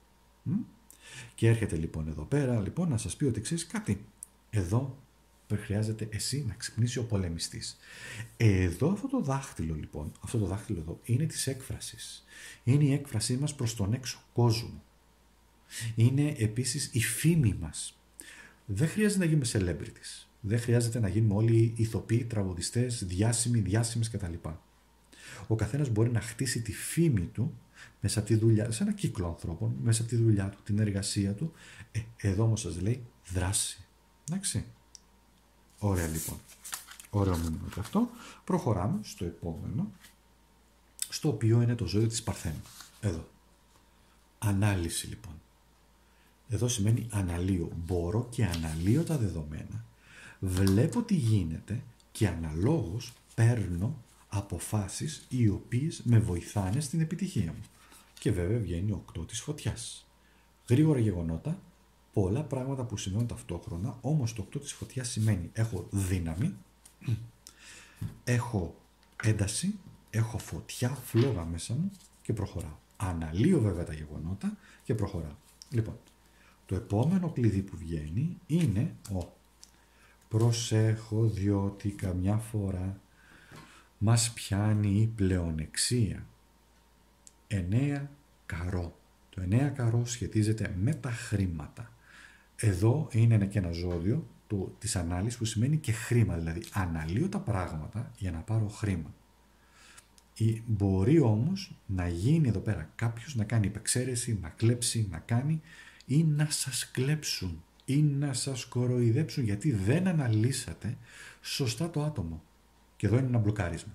Και έρχεται λοιπόν εδώ πέρα λοιπόν να σας πει ότι ξέρεις κάτι; Εδώ χρειάζεται εσύ να ξυπνήσει ο πολεμιστής. Εδώ αυτό το δάχτυλο λοιπόν, αυτό το δάχτυλο εδώ είναι της έκφρασης. Είναι η έκφρασή μας προς τον έξω κόσμο. Είναι επίσης η φήμη μας. Δεν χρειάζεται να γίνουμε celebrities. Δεν χρειάζεται να γίνουμε όλοι ηθοποιοί, τραγουδιστές, διάσημοι, διάσημες κτλ ο καθένας μπορεί να χτίσει τη φήμη του μέσα από τη δουλειά, σε ένα κύκλο ανθρώπων, μέσα από τη δουλειά του, την εργασία του. Ε, εδώ όμως σας λέει δράση. Εντάξει. Ωραία λοιπόν. Ωραίο μήνυμα και αυτό. Προχωράμε στο επόμενο, στο οποίο είναι το ζώδιο της Παρθένου. Εδώ. Ανάλυση λοιπόν. Εδώ σημαίνει αναλύω. Μπορώ και αναλύω τα δεδομένα, βλέπω τι γίνεται και αναλόγως παίρνω αποφάσεις οι οποίες με βοηθάνε στην επιτυχία μου. Και βέβαια βγαίνει ο οκτώ της φωτιάς. Γρήγορα γεγονότα, πολλά πράγματα που σημαίνουν ταυτόχρονα, όμως το 8 της φωτιάς σημαίνει έχω δύναμη, έχω ένταση, έχω φωτιά, φλόγα μέσα μου και προχωράω. Αναλύω βέβαια τα γεγονότα και προχωράω. Λοιπόν, το επόμενο κλειδί που βγαίνει είναι ο προσέχω διότι καμιά φορά μας πιάνει η πλεονεξία. Εννέα καρό. Το εννέα καρό σχετίζεται με τα χρήματα. Εδώ είναι και ένα ζώδιο του, της ανάλυσης που σημαίνει και χρήμα, δηλαδή αναλύω τα πράγματα για να πάρω χρήμα. Ή μπορεί όμως να γίνει εδώ πέρα κάποιος να κάνει υπεξαίρεση, να κλέψει, να κάνει ή να σας κλέψουν ή να σας κοροϊδέψουν γιατί δεν αναλύσατε σωστά το άτομο. Και εδώ είναι ένα μπλοκάρισμα.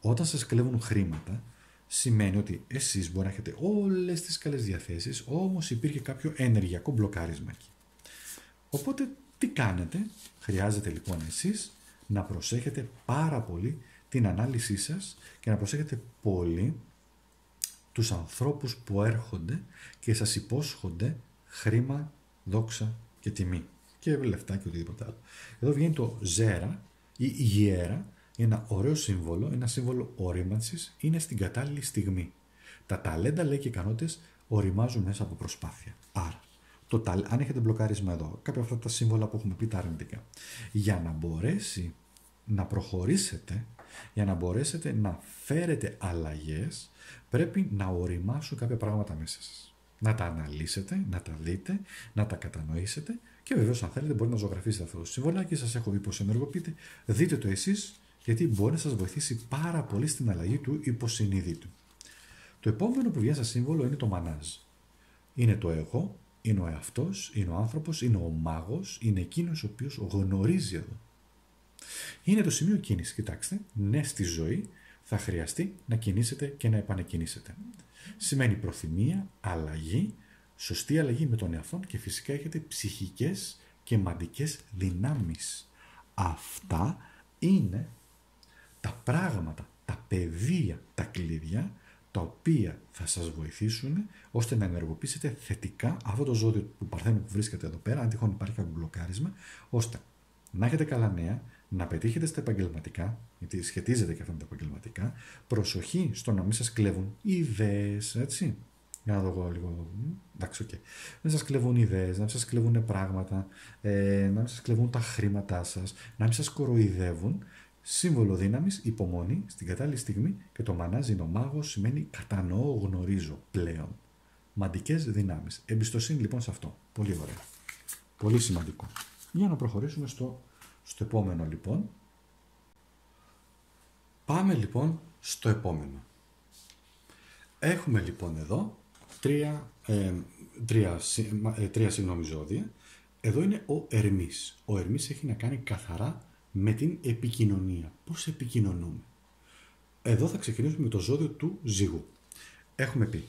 Όταν σας κλέβουν χρήματα, σημαίνει ότι εσείς μπορεί να έχετε όλες τις καλές διαθέσεις, όμως υπήρχε κάποιο ενεργειακό μπλοκάρισμα εκεί. Οπότε τι κάνετε, χρειάζεται λοιπόν εσείς να προσέχετε πάρα πολύ την ανάλυση σας και να προσέχετε πολύ τους ανθρώπους που έρχονται και σας υπόσχονται χρήμα, δόξα και τιμή και λεφτά και οτιδήποτε άλλο. Εδώ βγαίνει το ζέρα ή γιέρα, ένα ωραίο σύμβολο, ένα σύμβολο ορίμανσης, είναι στην κατάλληλη στιγμή. Τα ταλέντα λέει και οι ικανότητες οριμάζουν μέσα από προσπάθεια. Άρα, το, αν έχετε μπλοκάρισμα εδώ, κάποια από αυτά τα σύμβολα που έχουμε πει τα αρνητικά, για να μπορέσει να προχωρήσετε, για να μπορέσετε να φέρετε αλλαγές, πρέπει να οριμάσουν κάποια πράγματα μέσα σας. Να τα αναλύσετε, να τα δείτε, να τα κατανοήσετε και βεβαίως, αν θέλετε, μπορείτε να ζωγραφίσετε αυτό το συμβολάκι. Σας έχω δει πώ ενεργοποιείτε. Δείτε το εσείς, γιατί μπορεί να σας βοηθήσει πάρα πολύ στην αλλαγή του υποσυνείδητου. Το επόμενο που βγαίνει σαν σύμβολο είναι το μανάζ. Είναι το εγώ, είναι ο εαυτός, είναι ο άνθρωπος, είναι ο μάγος, είναι εκείνος ο οποίος γνωρίζει εδώ. Είναι το σημείο κίνησης. Κοιτάξτε, ναι, στη ζωή θα χρειαστεί να κινήσετε και να επανεκκινήσετε. Σημαίνει προθυμία, αλλαγή, σωστή αλλαγή με τον εαυτό και φυσικά έχετε ψυχικές και μαντικές δυνάμεις. Αυτά είναι τα πράγματα, τα πεδία, τα κλειδιά τα οποία θα σας βοηθήσουν ώστε να ενεργοποιήσετε θετικά αυτό το ζώδιο του Παρθένου που βρίσκεται εδώ πέρα, αν τυχόν υπάρχει κάποιο μπλοκάρισμα, ώστε να έχετε καλά νέα, να πετύχετε στα επαγγελματικά, γιατί σχετίζεται και αυτό με τα επαγγελματικά, προσοχή στο να μην σας κλέβουν ιδέες, έτσι. Για να δω εγώ λίγο. Εντάξει, OK. Okay. Να σας κλεβούν ιδέες, να μην σας κλέβουν πράγματα, ε, να μην σας κλεβούν τα χρήματά σας, να μην σας κοροϊδεύουν. Σύμβολο δύναμης, υπομονή στην κατάλληλη στιγμή και το μανάζι είναι ο μάγος σημαίνει κατανοώ, γνωρίζω πλέον. Μαντικές δυνάμεις. Εμπιστοσύνη λοιπόν σε αυτό. Πολύ ωραία. Πολύ σημαντικό. Για να προχωρήσουμε στο, στο επόμενο λοιπόν. Πάμε λοιπόν στο επόμενο. Έχουμε λοιπόν εδώ τρία, ε, τρία, ε, τρία συγγνώμη ζώδια. Εδώ είναι ο Ερμής. Ο Ερμής έχει να κάνει καθαρά με την επικοινωνία. Πώς επικοινωνούμε; Εδώ θα ξεκινήσουμε με το ζώδιο του ζυγού. Έχουμε πει,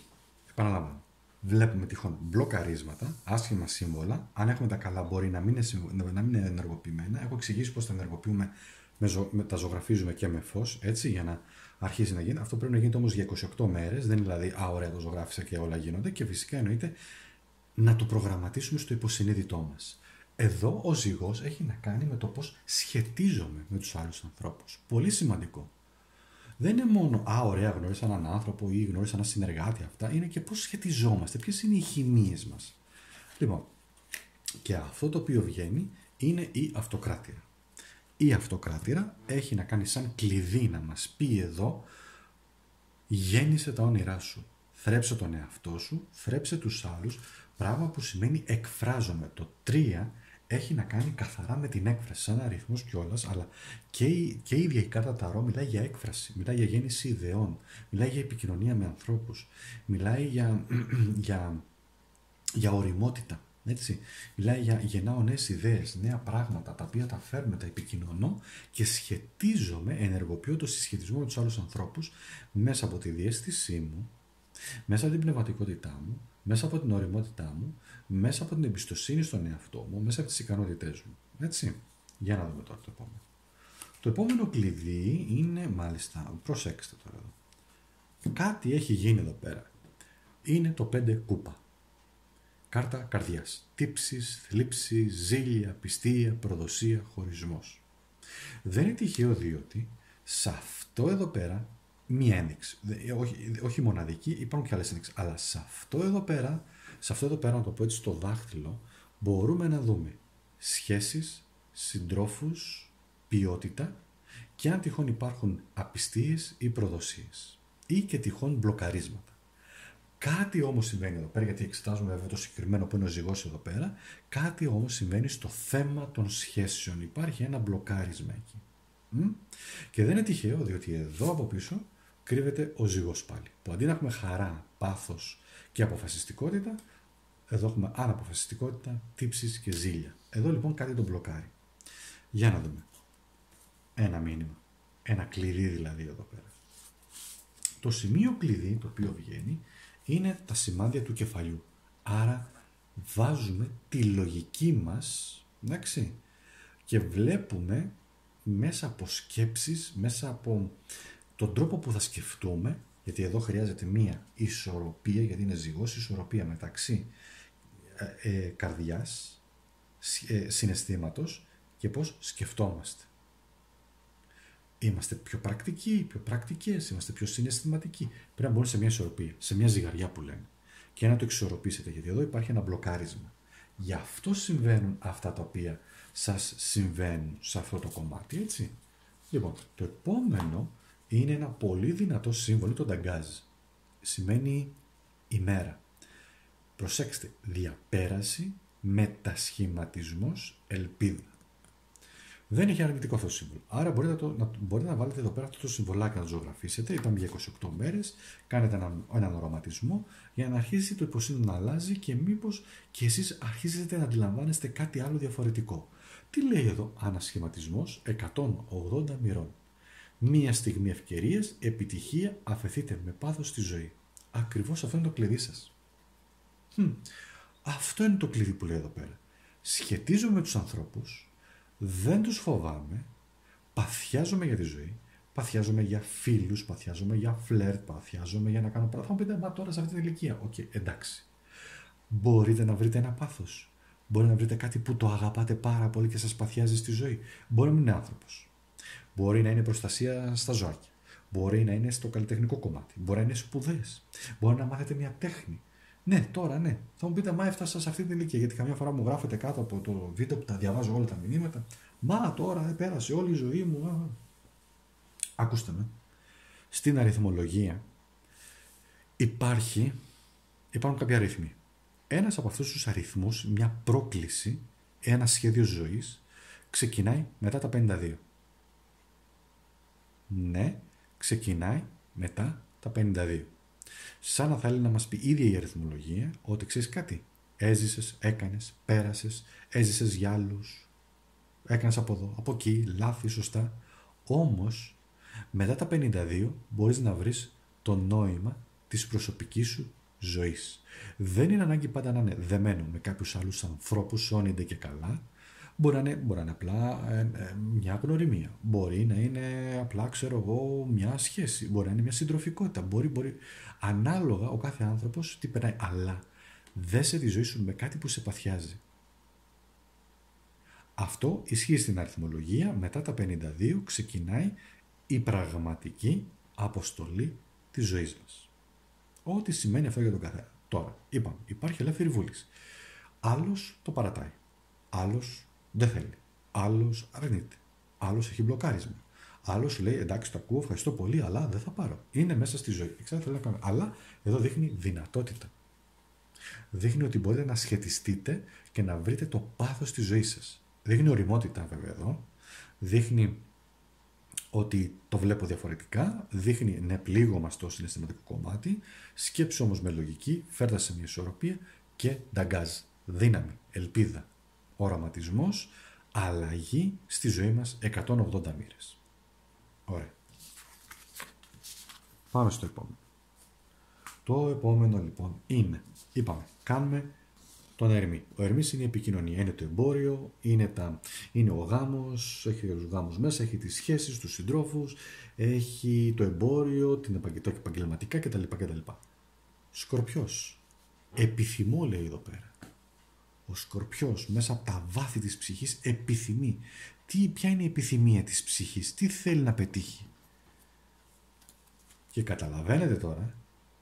επαναλαμβάνω, βλέπουμε τυχόν μπλοκαρίσματα, άσχημα σύμβολα. Αν έχουμε τα καλά, μπορεί να μην είναι, να μην είναι ενεργοποιημένα. Έχω εξηγήσει πώς τα ενεργοποιούμε, με, με, τα ζωγραφίζουμε και με φως, έτσι, για να αρχίσει να γίνει. Αυτό πρέπει να γίνεται όμως για 28 μέρες. Δεν είναι δηλαδή, Α, ωραία, το ζωγράφισα και όλα γίνονται. Και φυσικά εννοείται να το προγραμματίσουμε στο υποσυνείδητό μας. Εδώ ο ζυγός έχει να κάνει με το πώς σχετίζομαι με τους άλλους ανθρώπους. Πολύ σημαντικό. Δεν είναι μόνο, Α, ωραία, γνώρισα έναν άνθρωπο ή γνώρισα έναν συνεργάτη. Αυτά είναι και πώς σχετιζόμαστε, ποιες είναι οι χημίες μας. Λοιπόν, και αυτό το οποίο βγαίνει είναι η αυτοκράτεια η αυτοκράτηρα έχει να κάνει σαν κλειδί να μας πει εδώ γέννησε τα όνειρά σου, θρέψε τον εαυτό σου, θρέψε τους άλλους, πράγμα που σημαίνει εκφράζομαι. Το 3 έχει να κάνει καθαρά με την έκφραση, σαν αριθμός κιόλας, αλλά και η, και η ίδια η κάρτα Ταρό μιλάει για έκφραση, μιλάει για γέννηση ιδεών, μιλάει για επικοινωνία με ανθρώπους, μιλάει για, για, για οριμότητα. Έτσι. Μιλάει για γεννάω νέες ιδέες, νέα πράγματα τα οποία τα φέρνω, τα επικοινωνώ και σχετίζομαι, ενεργοποιώ το συσχετισμό με τους άλλους ανθρώπους μέσα από τη διέστησή μου, μέσα από την πνευματικότητά μου, μέσα από την οριμότητά μου, μέσα από την εμπιστοσύνη στον εαυτό μου, μέσα από τις ικανότητές μου. Έτσι. Για να δούμε τώρα το επόμενο. Το επόμενο κλειδί είναι, μάλιστα, προσέξτε τώρα εδώ. Κάτι έχει γίνει εδώ πέρα. Είναι το 5 κούπα. Κάρτα καρδιάς. Τύψεις, θλίψη, ζήλια, πιστία, προδοσία, χωρισμός. Δεν είναι τυχαίο διότι σε αυτό εδώ πέρα μία ένδειξη. Όχι, όχι μοναδική, υπάρχουν και άλλες ένδειξεις. Αλλά σε αυτό εδώ πέρα, σε αυτό εδώ πέρα, να το πω έτσι στο δάχτυλο, μπορούμε να δούμε σχέσεις, συντρόφους, ποιότητα και αν τυχόν υπάρχουν απιστίες ή προδοσίες ή και τυχόν μπλοκαρίσματα. Κάτι όμως συμβαίνει εδώ πέρα, γιατί εξετάζουμε βέβαια το συγκεκριμένο που είναι ο ζυγός εδώ πέρα, κάτι όμως συμβαίνει στο θέμα των σχέσεων. Υπάρχει ένα μπλοκάρισμα εκεί. Και δεν είναι τυχαίο, διότι εδώ από πίσω κρύβεται ο ζυγός πάλι. Που αντί να έχουμε χαρά, πάθος και αποφασιστικότητα, εδώ έχουμε αναποφασιστικότητα, τύψεις και ζήλια. Εδώ λοιπόν κάτι τον μπλοκάρει. Για να δούμε. Ένα μήνυμα. Ένα κλειδί δηλαδή εδώ πέρα. Το σημείο κλειδί το οποίο βγαίνει είναι τα σημάδια του κεφαλιού. Άρα βάζουμε τη λογική μας, εντάξει, και βλέπουμε μέσα από σκέψεις, μέσα από τον τρόπο που θα σκεφτούμε, γιατί εδώ χρειάζεται μία ισορροπία, γιατί είναι ζυγός ισορροπία μεταξύ ε, ε καρδιάς, ε, συναισθήματος και πώς σκεφτόμαστε. Είμαστε πιο πρακτικοί, πιο πρακτικές, είμαστε πιο συναισθηματικοί. Πρέπει να μπούμε σε μια ισορροπία, σε μια ζυγαριά που λένε. Και να το εξορροπήσετε, γιατί εδώ υπάρχει ένα μπλοκάρισμα. Γι' αυτό συμβαίνουν αυτά τα οποία σας συμβαίνουν σε αυτό το κομμάτι, έτσι. Λοιπόν, το επόμενο είναι ένα πολύ δυνατό σύμβολο, το νταγκάζ. Σημαίνει ημέρα. Προσέξτε, διαπέραση, μετασχηματισμός, ελπίδα. Δεν έχει αρνητικό αυτό το σύμβολο. Άρα μπορείτε να, το, να, μπορείτε να βάλετε εδώ πέρα αυτό το συμβολάκι να το ζωγραφίσετε. Είπαμε για 28 μέρες. Κάνετε έναν, έναν οραματισμό για να αρχίσει το υποσύνολο να αλλάζει και μήπως και εσείς αρχίζετε να αντιλαμβάνεστε κάτι άλλο διαφορετικό. Τι λέει εδώ, ανασχηματισμός 180 μοιρών. Μία στιγμή ευκαιρίας, επιτυχία, αφεθείτε με πάθος στη ζωή. Ακριβώς αυτό είναι το κλειδί σας. Αυτό είναι το κλειδί που λέει εδώ πέρα. Σχετίζομαι με τους ανθρώπους δεν τους φοβάμαι, παθιάζομαι για τη ζωή, παθιάζομαι για φίλους, παθιάζομαι για φλερτ, παθιάζομαι για να κάνω πράγματα. Θα μου πείτε, μα τώρα σε αυτή την ηλικία. Οκ, εντάξει. Μπορείτε να βρείτε ένα πάθος. Μπορεί να βρείτε κάτι που το αγαπάτε πάρα πολύ και σας παθιάζει στη ζωή. Μπορεί να μην είναι άνθρωπος. Μπορεί να είναι προστασία στα ζώακια. Μπορεί να είναι στο καλλιτεχνικό κομμάτι. Μπορεί να είναι σπουδές. Μπορεί να μάθετε μια τέχνη. Ναι, τώρα ναι. Θα μου πείτε, Μα έφτασα σε αυτή την ηλικία. Γιατί καμιά φορά μου γράφετε κάτω από το βίντεο που τα διαβάζω όλα τα μηνύματα. Μα τώρα πέρασε όλη η ζωή μου. Ακούστε με. Στην αριθμολογία υπάρχει, υπάρχουν κάποια αριθμοί. Ένας από αυτούς τους αριθμούς, μια πρόκληση, ένα σχέδιο ζωής, ξεκινάει μετά τα 52. Ναι, ξεκινάει μετά τα 52 σαν να θέλει να μας πει ίδια η αριθμολογία ότι ξέρεις κάτι. Έζησες, έκανες, πέρασες, έζησες για άλλους, έκανες από εδώ, από εκεί, λάθη, σωστά. Όμως, μετά τα 52 μπορείς να βρεις το νόημα της προσωπικής σου ζωής. Δεν είναι ανάγκη πάντα να είναι δεμένο με κάποιους άλλους ανθρώπους, όνεινται και καλά, Μπορεί να είναι, μπορεί να είναι απλά ε, ε, μια γνωριμία. Μπορεί να είναι απλά, ξέρω εγώ, μια σχέση. Μπορεί να είναι μια συντροφικότητα. Μπορεί, μπορεί. Ανάλογα ο κάθε άνθρωπος τι περνάει. Αλλά δέσε τη ζωή σου με κάτι που σε παθιάζει. Αυτό ισχύει στην αριθμολογία. Μετά τα 52 ξεκινάει η πραγματική αποστολή της ζωής μας. Ό,τι σημαίνει αυτό για τον καθένα. Τώρα, είπαμε, υπάρχει ελεύθερη βούληση. Άλλος το παρατάει. Άλλος δεν θέλει. Άλλος αρνείται. Άλλος έχει μπλοκάρισμα. Άλλος σου λέει εντάξει, το ακούω, ευχαριστώ πολύ, αλλά δεν θα πάρω. Είναι μέσα στη ζωή. Ξέρω, να κάνω. Αλλά εδώ δείχνει δυνατότητα. Δείχνει ότι μπορείτε να σχετιστείτε και να βρείτε το πάθος της ζωής σας. Δείχνει οριμότητα βέβαια εδώ. Δείχνει ότι το βλέπω διαφορετικά. Δείχνει ναι, πλήγωμα στο συναισθηματικό κομμάτι. Σκέψη όμως με λογική, φέρτα σε μια ισορροπία και νταγκάζ. Δύναμη, ελπίδα, οραματισμός, αλλαγή στη ζωή μας 180 μοίρες. Ωραία. Πάμε στο επόμενο. Το επόμενο λοιπόν είναι, είπαμε, κάνουμε τον Ερμή. Ο Ερμής είναι η επικοινωνία, είναι το εμπόριο, είναι, τα, είναι ο γάμος, έχει τους γάμους μέσα, έχει τις σχέσεις, τους συντρόφους, έχει το εμπόριο, την επαγγελματικά κτλ. κτλ. Σκορπιός. Επιθυμώ λέει εδώ πέρα Ο σκορπιός μέσα από τα βάθη της ψυχής επιθυμεί. Τι, ποια είναι η επιθυμία της ψυχής, τι θέλει να πετύχει; Και καταλαβαίνετε τώρα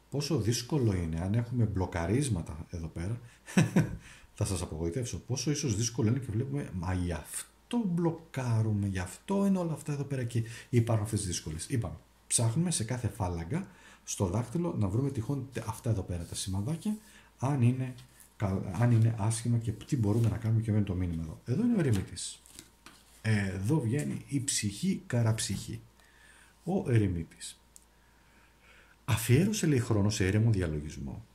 πόσο δύσκολο είναι αν έχουμε μπλοκαρίσματα εδώ πέρα. θα σας απογοητεύσω πόσο ίσως δύσκολο είναι και βλέπουμε μα γι' αυτό μπλοκάρουμε, γι' αυτό είναι όλα αυτά εδώ πέρα και υπάρχουν αυτές τις δύσκολες. Είπαμε, ψάχνουμε σε κάθε φάλαγγα στο δάχτυλο να βρούμε τυχόν αυτά εδώ πέρα τα σημαδάκια αν είναι, αν είναι άσχημα και τι μπορούμε να κάνουμε και με το μήνυμα εδώ. Εδώ είναι ο ερημίτης. Εδώ βγαίνει η ψυχή καραψυχή. Ο ερημίτης. Αφιέρωσε λέει χρόνο σε έρεμο διαλογισμό.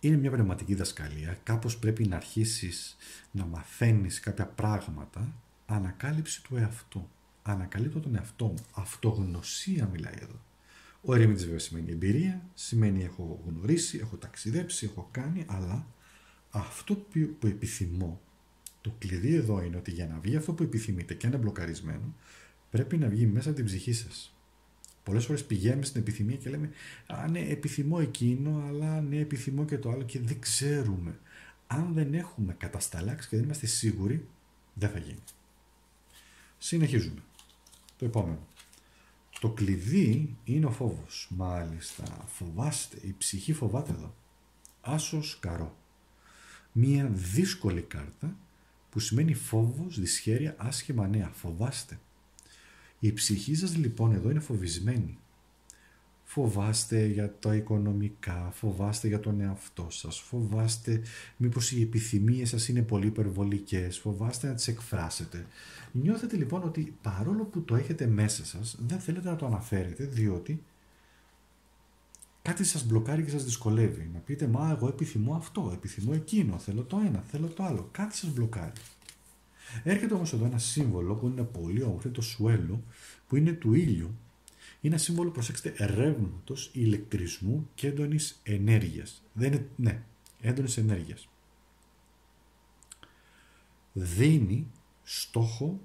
Είναι μια πνευματική δασκαλία. Κάπως πρέπει να αρχίσεις να μαθαίνεις κάποια πράγματα. Ανακάλυψη του εαυτού. Ανακαλύπτω τον εαυτό μου. Αυτογνωσία μιλάει εδώ. Ο ερεμίτης βέβαια σημαίνει εμπειρία, σημαίνει έχω γνωρίσει, έχω ταξιδέψει, έχω κάνει, αλλά αυτό που επιθυμώ, το κλειδί εδώ είναι ότι για να βγει αυτό που επιθυμείτε και είναι μπλοκαρισμένο, πρέπει να βγει μέσα από την ψυχή σας. Πολλές φορές πηγαίνουμε στην επιθυμία και λέμε Α, ναι, επιθυμώ εκείνο, αλλά ναι, επιθυμώ και το άλλο και δεν ξέρουμε. Αν δεν έχουμε κατασταλάξει και δεν είμαστε σίγουροι, δεν θα γίνει. Συνεχίζουμε. Το επόμενο. Το κλειδί είναι ο φόβος. Μάλιστα, φοβάστε, η ψυχή φοβάται εδώ. Άσος καρό. Μία δύσκολη κάρτα που σημαίνει φόβος, δυσχέρεια, άσχημα νέα. Φοβάστε. Η ψυχή σας λοιπόν εδώ είναι φοβισμένη. Φοβάστε για τα οικονομικά, φοβάστε για τον εαυτό σας, φοβάστε μήπως οι επιθυμίες σας είναι πολύ υπερβολικές, φοβάστε να τις εκφράσετε. Νιώθετε λοιπόν ότι παρόλο που το έχετε μέσα σας, δεν θέλετε να το αναφέρετε, διότι κάτι σας μπλοκάρει και σας δυσκολεύει. Να πείτε, μα εγώ επιθυμώ αυτό, επιθυμώ εκείνο, θέλω το ένα, θέλω το άλλο. Κάτι σας μπλοκάρει. Έρχεται όμως εδώ ένα σύμβολο που είναι πολύ όμορφο, το σουέλο, που είναι του ήλιου. Είναι ένα σύμβολο, προσέξτε, ρεύματο, ηλεκτρισμού και έντονης ενέργειας. Δεν είναι, ναι, έντονης ενέργειας. Δίνει στόχο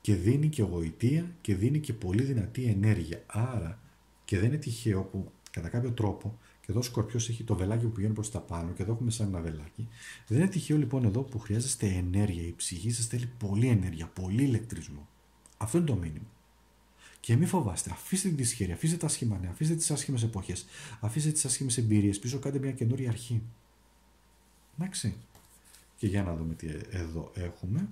και δίνει και γοητεία και δίνει και πολύ δυνατή ενέργεια. Άρα και δεν είναι τυχαίο που κατά κάποιο τρόπο και εδώ ο σκορπιός έχει το βελάκι που πηγαίνει προς τα πάνω και εδώ έχουμε σαν ένα βελάκι. Δεν είναι τυχαίο λοιπόν εδώ που χρειάζεστε ενέργεια. Η ψυχή σας θέλει πολύ ενέργεια, πολύ ηλεκτρισμό. Αυτό είναι το μήνυμα. Και μην φοβάστε, αφήστε την δυσχέρεια, αφήστε τα άσχημα νέα, αφήστε τις άσχημες εποχές, αφήστε τις άσχημες εμπειρίες, πίσω κάντε μια καινούρια αρχή. Εντάξει. Και για να δούμε τι εδώ έχουμε.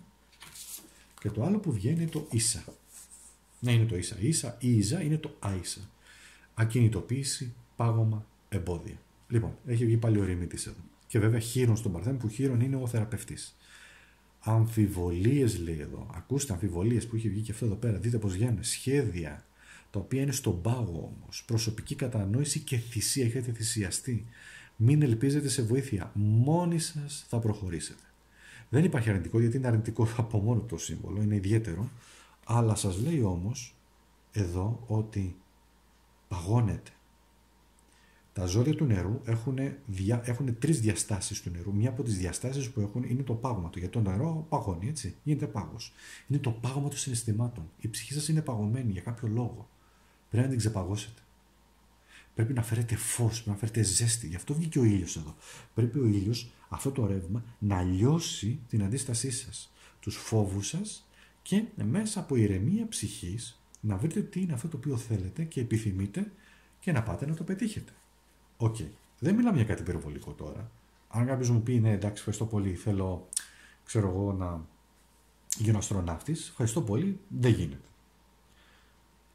Και το άλλο που βγαίνει είναι το ίσα. Ναι, είναι το ίσα. Ίσα ή ίζα είναι το άισα. Ακινητοποίηση, πάγωμα, εμπόδια. Λοιπόν, έχει βγει πάλι ο ρημίτη εδώ. Και βέβαια χείρον στον Παρθένο που χείρον είναι ο θεραπευτής. Αμφιβολίες λέει εδώ. Ακούστε αμφιβολίες που έχει βγει και αυτό εδώ πέρα. Δείτε πώς βγαίνουν. Σχέδια τα οποία είναι στον πάγο όμως. Προσωπική κατανόηση και θυσία. Έχετε θυσιαστεί. Μην ελπίζετε σε βοήθεια. Μόνοι σας θα προχωρήσετε. Δεν υπάρχει αρνητικό γιατί είναι αρνητικό από μόνο το σύμβολο. Είναι ιδιαίτερο. Αλλά σας λέει όμως εδώ ότι παγώνετε τα ζώδια του νερού έχουν, δια, έχουν τρεις διαστάσεις του νερού. Μία από τις διαστάσεις που έχουν είναι το πάγωμα του. Γιατί το νερό παγώνει, έτσι. Γίνεται πάγος. Είναι το πάγωμα των συναισθημάτων. Η ψυχή σας είναι παγωμένη για κάποιο λόγο. Πρέπει να την ξεπαγώσετε. Πρέπει να φέρετε φως, πρέπει να φέρετε ζέστη. Γι' αυτό βγήκε ο ήλιος εδώ. Πρέπει ο ήλιος, αυτό το ρεύμα, να λιώσει την αντίστασή σας. Τους φόβους σας και μέσα από ηρεμία ψυχής να βρείτε τι είναι αυτό το οποίο θέλετε και επιθυμείτε και να πάτε να το πετύχετε. OK. Okay. Δεν μιλάμε για κάτι υπερβολικό τώρα. Αν κάποιος μου πει ναι, εντάξει, ευχαριστώ πολύ, θέλω, ξέρω εγώ, να γίνω αστροναύτης, ευχαριστώ πολύ, δεν γίνεται.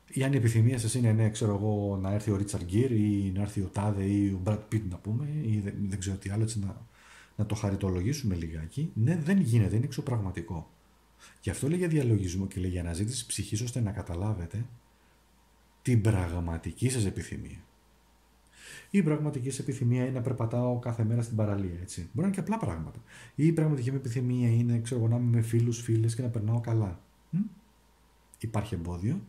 Ή αν η επιθυμία σας είναι, ναι, ξέρω εγώ, να έρθει ο Ρίτσαρντ Γκίρ ή να έρθει ο Τάδε ή ο Μπραντ Πιτ να πούμε, ή δεν, δεν ξέρω τι άλλο, έτσι να, να το χαριτολογήσουμε λιγάκι. Ναι, δεν γίνεται, είναι εξωπραγματικό. Γι' αυτό λέει για διαλογισμό και λέει για αναζήτηση ψυχής ώστε να καταλάβετε την πραγματική σας επιθυμία. Η πραγματική σε επιθυμία είναι να περπατάω κάθε μέρα στην παραλία. Έτσι. Μπορεί να είναι και απλά πράγματα. Ή η πραγματική μου επιθυμία είναι ξέρω, να είμαι με φίλους, φίλες και να περνάω καλά. Μ; Υπάρχει εμπόδιο.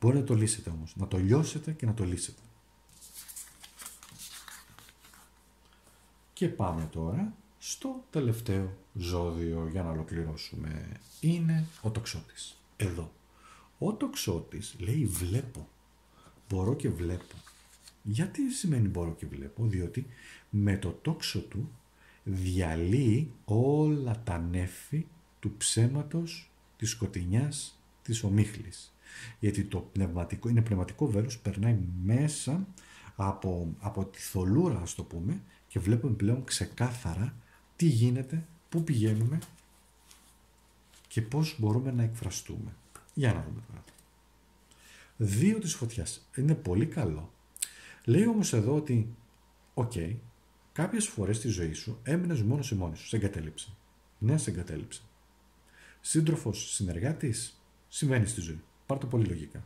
Μπορεί να το λύσετε όμως. Να το λιώσετε και να το λύσετε. Και πάμε τώρα στο τελευταίο ζώδιο για να ολοκληρώσουμε. Είναι ο τοξότης. Εδώ. Ο τοξότης λέει βλέπω. Μπορώ και βλέπω. Γιατί σημαίνει μπορώ και βλέπω, διότι με το τόξο του διαλύει όλα τα νέφη του ψέματος, της σκοτεινιάς, της ομίχλης. Γιατί το πνευματικό, είναι πνευματικό βέλος, περνάει μέσα από, από τη θολούρα, ας το πούμε, και βλέπουμε πλέον ξεκάθαρα τι γίνεται, πού πηγαίνουμε και πώς μπορούμε να εκφραστούμε. Για να δούμε τώρα. Δύο της φωτιάς. Είναι πολύ καλό. Λέει όμως εδώ ότι, OK, okay, κάποιες φορές στη ζωή σου έμεινες μόνος ή μόνη σου, σε εγκατέλειψε. Ναι, σε εγκατέλειψε. Σύντροφος, συνεργάτης, συμβαίνει στη ζωή. Πάρ' το πολύ λογικά.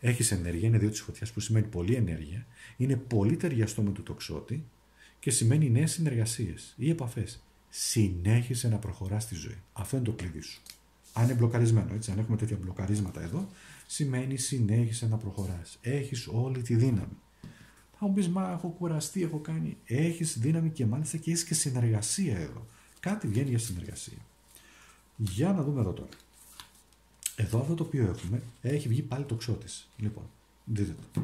Έχεις ενέργεια, είναι δύο της φωτιάς που σημαίνει πολλή ενέργεια, είναι πολύ ταιριαστό με το τοξότη και σημαίνει νέες συνεργασίες ή επαφές. Συνέχισε να προχωράς στη ζωή. Αυτό είναι το κλειδί σου. Αν είναι μπλοκαρισμένο, έτσι, αν έχουμε τέτοια μπλοκαρίσματα εδώ, σημαίνει συνέχισε να προχωράς. Έχεις όλη τη δύναμη. Θα μου πεις, Μα έχω κουραστεί, έχω κάνει. Έχεις δύναμη και μάλιστα και έχεις και συνεργασία εδώ. Κάτι βγαίνει για συνεργασία. Για να δούμε εδώ τώρα. Εδώ αυτό το οποίο έχουμε έχει βγει πάλι το ξώτης. Λοιπόν, δείτε το.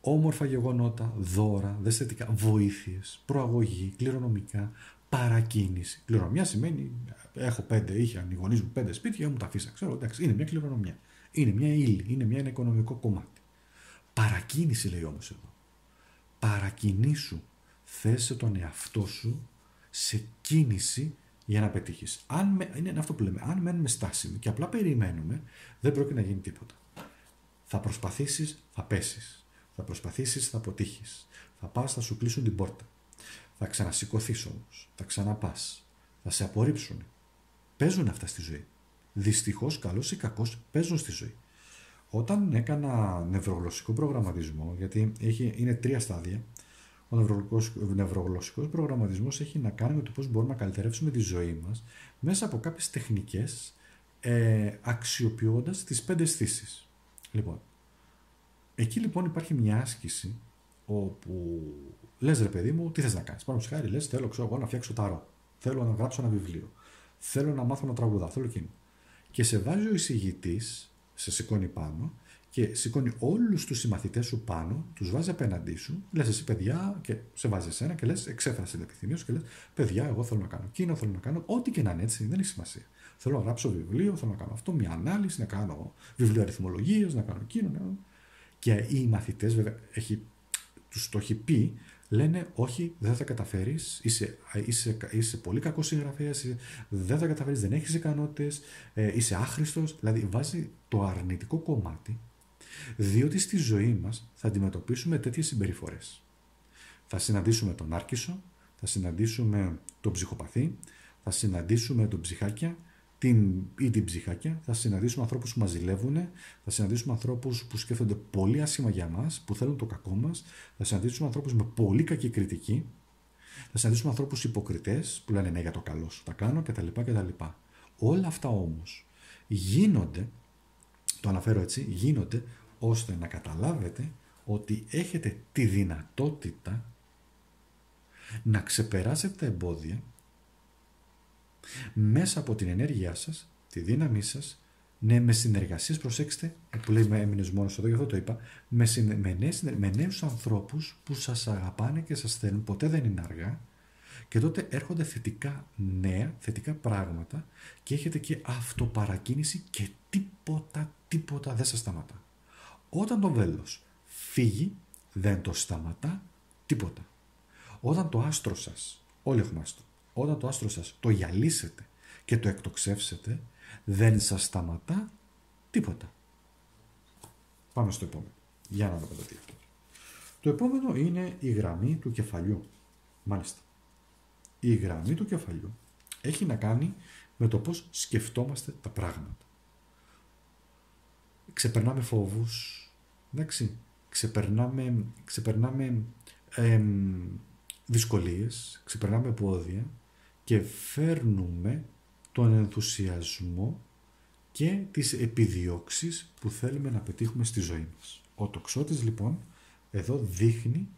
Όμορφα γεγονότα, δώρα, δεσθετικά, βοήθειες, προαγωγή, κληρονομικά, παρακίνηση. Κληρονομιά σημαίνει έχω πέντε, είχαν οι γονείς μου πέντε σπίτια, μου τα αφήσα. Ξέρω, εντάξει, είναι μια κληρονομιά. Είναι μια ύλη, είναι μια, ένα οικονομικό κομμάτι. Παρακίνηση λέει όμως εδώ. Παρακινήσου. Θέσε τον εαυτό σου σε κίνηση για να πετύχεις. είναι αυτό που λέμε. Αν μένουμε στάσιμοι και απλά περιμένουμε, δεν πρόκειται να γίνει τίποτα. Θα προσπαθήσεις, θα πέσεις. Θα προσπαθήσεις, θα αποτύχεις. Θα πας, θα σου κλείσουν την πόρτα. Θα ξανασηκωθείς όμως. Θα ξαναπάς. Θα σε απορρίψουν. Παίζουν αυτά στη ζωή. Δυστυχώς, καλός ή κακός, παίζουν στη ζωή. Όταν έκανα νευρογλωσσικό προγραμματισμό, γιατί έχει, είναι τρία στάδια, ο νευρογλωσσικός προγραμματισμός έχει να κάνει με το πώς μπορούμε να καλυτερεύσουμε τη ζωή μας μέσα από κάποιες τεχνικές ε, αξιοποιώντας τις πέντε αισθήσεις. Λοιπόν, εκεί λοιπόν υπάρχει μια άσκηση όπου λες ρε παιδί μου τι θες να κάνεις. Πάνω χάρη λες θέλω ξέρω, εγώ να φτιάξω ταρό, θέλω να γράψω ένα βιβλίο, θέλω να μάθω να τραγουδά, θέλω εκείνο. Και σε βάζει ο εισηγητής, σε σηκώνει πάνω και σηκώνει όλους τους συμμαθητές σου πάνω, τους βάζει απέναντί σου, λες εσύ παιδιά, και σε βάζει εσένα και λες, εξέφρασε την επιθυμία σου και λες: Παιδιά, εγώ θέλω να κάνω εκείνο, θέλω να κάνω ό,τι και να είναι έτσι, δεν έχει σημασία. Θέλω να γράψω βιβλίο, θέλω να κάνω αυτό, μια ανάλυση, να κάνω βιβλίο αριθμολογίας, να κάνω εκείνο. Να... Και οι μαθητές, βέβαια, τους το έχει πει, λένε: Όχι, δεν θα καταφέρεις, είσαι, είσαι, είσαι πολύ κακός συγγραφέας, δεν θα καταφέρεις, δεν έχεις ικανότητες, ε, είσαι άχρηστος. Δηλαδή, βάζει το αρνητικό κομμάτι διότι στη ζωή μας θα αντιμετωπίσουμε τέτοιες συμπεριφορές. Θα συναντήσουμε τον άρκισο, θα συναντήσουμε τον ψυχοπαθή, θα συναντήσουμε τον ψυχάκια την, ή την ψυχάκια, θα συναντήσουμε ανθρώπους που μας ζηλεύουν, θα συναντήσουμε ανθρώπους που σκέφτονται πολύ άσχημα για μας, που θέλουν το κακό μας, θα συναντήσουμε ανθρώπους με πολύ κακή κριτική, θα συναντήσουμε ανθρώπους υποκριτές που λένε ναι για το καλό σου τα κάνω κτλ. κτλ. Όλα αυτά όμως γίνονται, το αναφέρω έτσι, γίνονται ώστε να καταλάβετε ότι έχετε τη δυνατότητα να ξεπεράσετε τα εμπόδια μέσα από την ενέργειά σας, τη δύναμή σας, ναι, με συνεργασίες, προσέξτε, που λέει με έμεινες μόνος εδώ, γι' αυτό το είπα, με, συνε, με, νέες, με νέους ανθρώπους που σας αγαπάνε και σας θέλουν, ποτέ δεν είναι αργά, και τότε έρχονται θετικά νέα, θετικά πράγματα και έχετε και αυτοπαρακίνηση και τίποτα, τίποτα δεν σας σταματά. Όταν το βέλος φύγει, δεν το σταματά τίποτα. Όταν το άστρο σας, όλοι έχουμε άστρο, όταν το άστρο σας το γυαλίσετε και το εκτοξεύσετε, δεν σας σταματά τίποτα. Πάμε στο επόμενο. Για να δούμε το τι αυτό. Το επόμενο είναι η γραμμή του κεφαλιού. Μάλιστα. Η γραμμή του κεφαλιού έχει να κάνει με το πώς σκεφτόμαστε τα πράγματα ξεπερνάμε φόβους, εντάξει, ξεπερνάμε, ξεπερνάμε δυσκολίες, ξεπερνάμε πόδια και φέρνουμε τον ενθουσιασμό και τις επιδιώξεις που θέλουμε να πετύχουμε στη ζωή μας. Ο τοξότης λοιπόν εδώ δείχνει,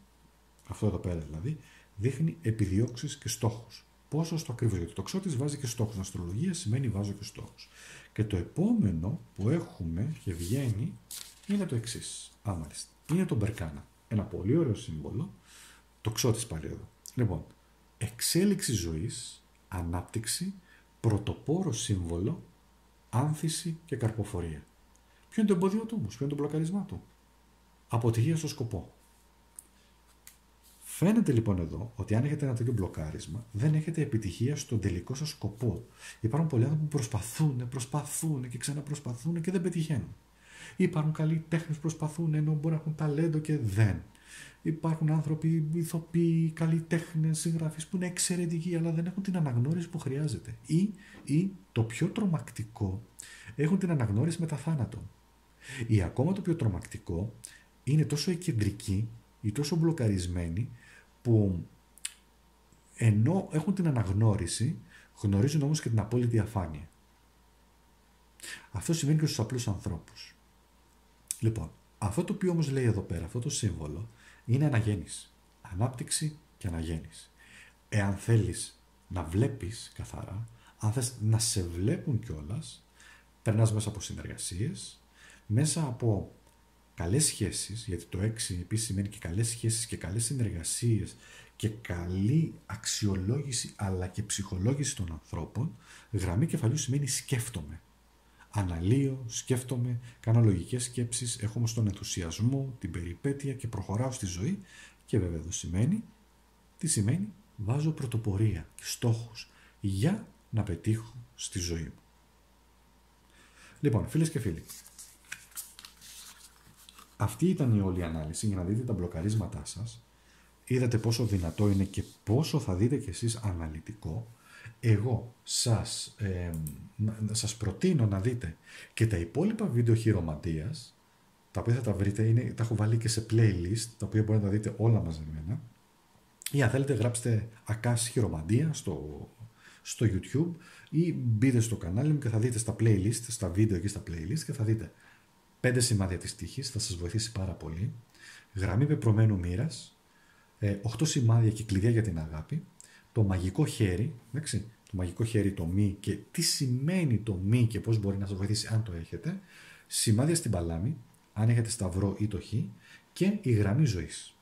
αυτό εδώ πέρα δηλαδή, δείχνει επιδιώξεις και στόχους. Πόσο στο ακριβώς, γιατί το τοξότης βάζει και στόχους. Αστρολογία σημαίνει βάζω και στόχους. Και το επόμενο που έχουμε και βγαίνει είναι το εξής. Άμαριστα. Είναι το μπερκάνα. Ένα πολύ ωραίο σύμβολο. Το ξώτη πάλι εδώ. Λοιπόν, εξέλιξη ζωής, ανάπτυξη, πρωτοπόρο σύμβολο, άνθηση και καρποφορία. Ποιο είναι το εμπόδιο του όμως, ποιο είναι το μπλοκαρισμά του; Αποτυχία στο σκοπό. Φαίνεται λοιπόν εδώ ότι αν έχετε ένα τέτοιο μπλοκάρισμα, δεν έχετε επιτυχία στον τελικό σας σκοπό. Υπάρχουν πολλοί άνθρωποι που προσπαθούν, προσπαθούν και ξαναπροσπαθούν και δεν πετυχαίνουν. Υπάρχουν καλοί τέχνες που προσπαθούν ενώ μπορεί να έχουν ταλέντο και δεν. Υπάρχουν άνθρωποι, ηθοποιοί, καλλιτέχνες, συγγραφείς που είναι εξαιρετικοί αλλά δεν έχουν την αναγνώριση που χρειάζεται. Ή, ή το πιο τρομακτικό, έχουν την αναγνώριση μετά θάνατο. Ή ακόμα το πιο τρομακτικό είναι τόσο εκεντρικοί ή τόσο μπλοκαρισμένοι που ενώ έχουν την αναγνώριση, γνωρίζουν όμως και την απόλυτη αφάνεια. Αυτό συμβαίνει και στους απλούς ανθρώπους. Λοιπόν, αυτό το οποίο όμως λέει εδώ πέρα, αυτό το σύμβολο, είναι αναγέννηση. Ανάπτυξη και αναγέννηση. Εάν θέλεις να βλέπεις καθαρά, αν θες να σε βλέπουν κιόλας, περνάς μέσα από συνεργασίες, μέσα από καλές σχέσεις, γιατί το 6 επίσης σημαίνει και καλές σχέσεις και καλές συνεργασίες και καλή αξιολόγηση αλλά και ψυχολόγηση των ανθρώπων, γραμμή κεφαλιού σημαίνει σκέφτομαι. Αναλύω, σκέφτομαι, κάνω λογικές σκέψεις, έχω όμως τον ενθουσιασμό, την περιπέτεια και προχωράω στη ζωή και βέβαια εδώ σημαίνει, τι σημαίνει, βάζω πρωτοπορία και στόχους για να πετύχω στη ζωή μου. Λοιπόν, φίλες και φίλοι, αυτή ήταν η όλη ανάλυση για να δείτε τα μπλοκαρίσματά σας. Είδατε πόσο δυνατό είναι και πόσο θα δείτε κι εσείς αναλυτικό. Εγώ σας, ε, σας προτείνω να δείτε και τα υπόλοιπα βίντεο χειρομαντίας, τα οποία θα τα βρείτε, είναι, τα έχω βάλει και σε playlist, τα οποία μπορείτε να δείτε όλα μαζεμένα. Ή αν θέλετε γράψτε ακάς χειρομαντία στο, στο YouTube ή μπείτε στο κανάλι μου και θα δείτε στα playlist, στα βίντεο και στα playlist και θα δείτε πέντε σημάδια της τύχης, θα σας βοηθήσει πάρα πολύ. Γραμμή πεπρωμένου μοίρας, ε, οχτώ σημάδια και κλειδιά για την αγάπη, το μαγικό χέρι, εντάξει, το μαγικό χέρι το μη και τι σημαίνει το μη και πώς μπορεί να σας βοηθήσει αν το έχετε, σημάδια στην παλάμη, αν έχετε σταυρό ή το χ και η γραμμή ζωής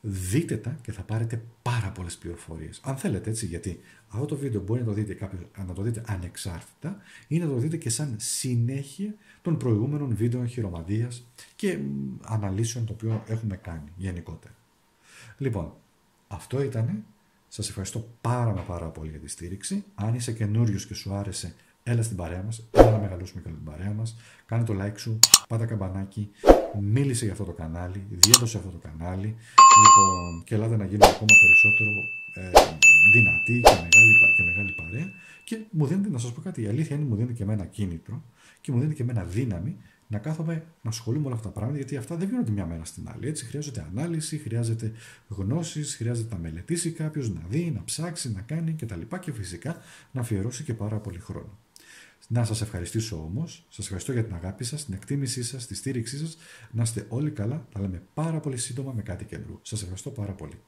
δείτε τα και θα πάρετε πάρα πολλές πληροφορίες. Αν θέλετε έτσι, γιατί αυτό το βίντεο μπορεί να το δείτε, κάποιος, να το δείτε ανεξάρτητα ή να το δείτε και σαν συνέχεια των προηγούμενων βίντεο χειρομαντίας και αναλύσεων το οποίο έχουμε κάνει γενικότερα. Λοιπόν, αυτό ήτανε. Σας ευχαριστώ πάρα μα πάρα πολύ για τη στήριξη. Αν είσαι καινούριος και σου άρεσε, έλα στην παρέα μας, έλα να μεγαλώσουμε και την παρέα μας. Κάνε το like σου, πάτα καμπανάκι, μίλησε για αυτό το κανάλι, διέδωσε αυτό το κανάλι. Λοιπόν, και ελάτε να γίνουμε ακόμα περισσότερο ε, δυνατοί και μεγάλη, και μεγάλη παρέα. Και μου δίνετε, να σας πω κάτι, η αλήθεια είναι μου δίνετε και εμένα κίνητρο και μου δίνετε και εμένα δύναμη να κάθομαι να ασχολούμαι με όλα αυτά τα πράγματα, γιατί αυτά δεν γίνονται μια μέρα στην άλλη. Έτσι, χρειάζεται ανάλυση, χρειάζεται γνώσεις, χρειάζεται να μελετήσει κάποιος, να δει, να ψάξει, να κάνει κτλ. Και φυσικά να αφιερώσει και πάρα πολύ χρόνο. Να σας ευχαριστήσω όμως, σας ευχαριστώ για την αγάπη σας, την εκτίμησή σας, τη στήριξή σας, να είστε όλοι καλά, τα λέμε πάρα πολύ σύντομα με κάτι καινούργιο. Σας ευχαριστώ πάρα πολύ.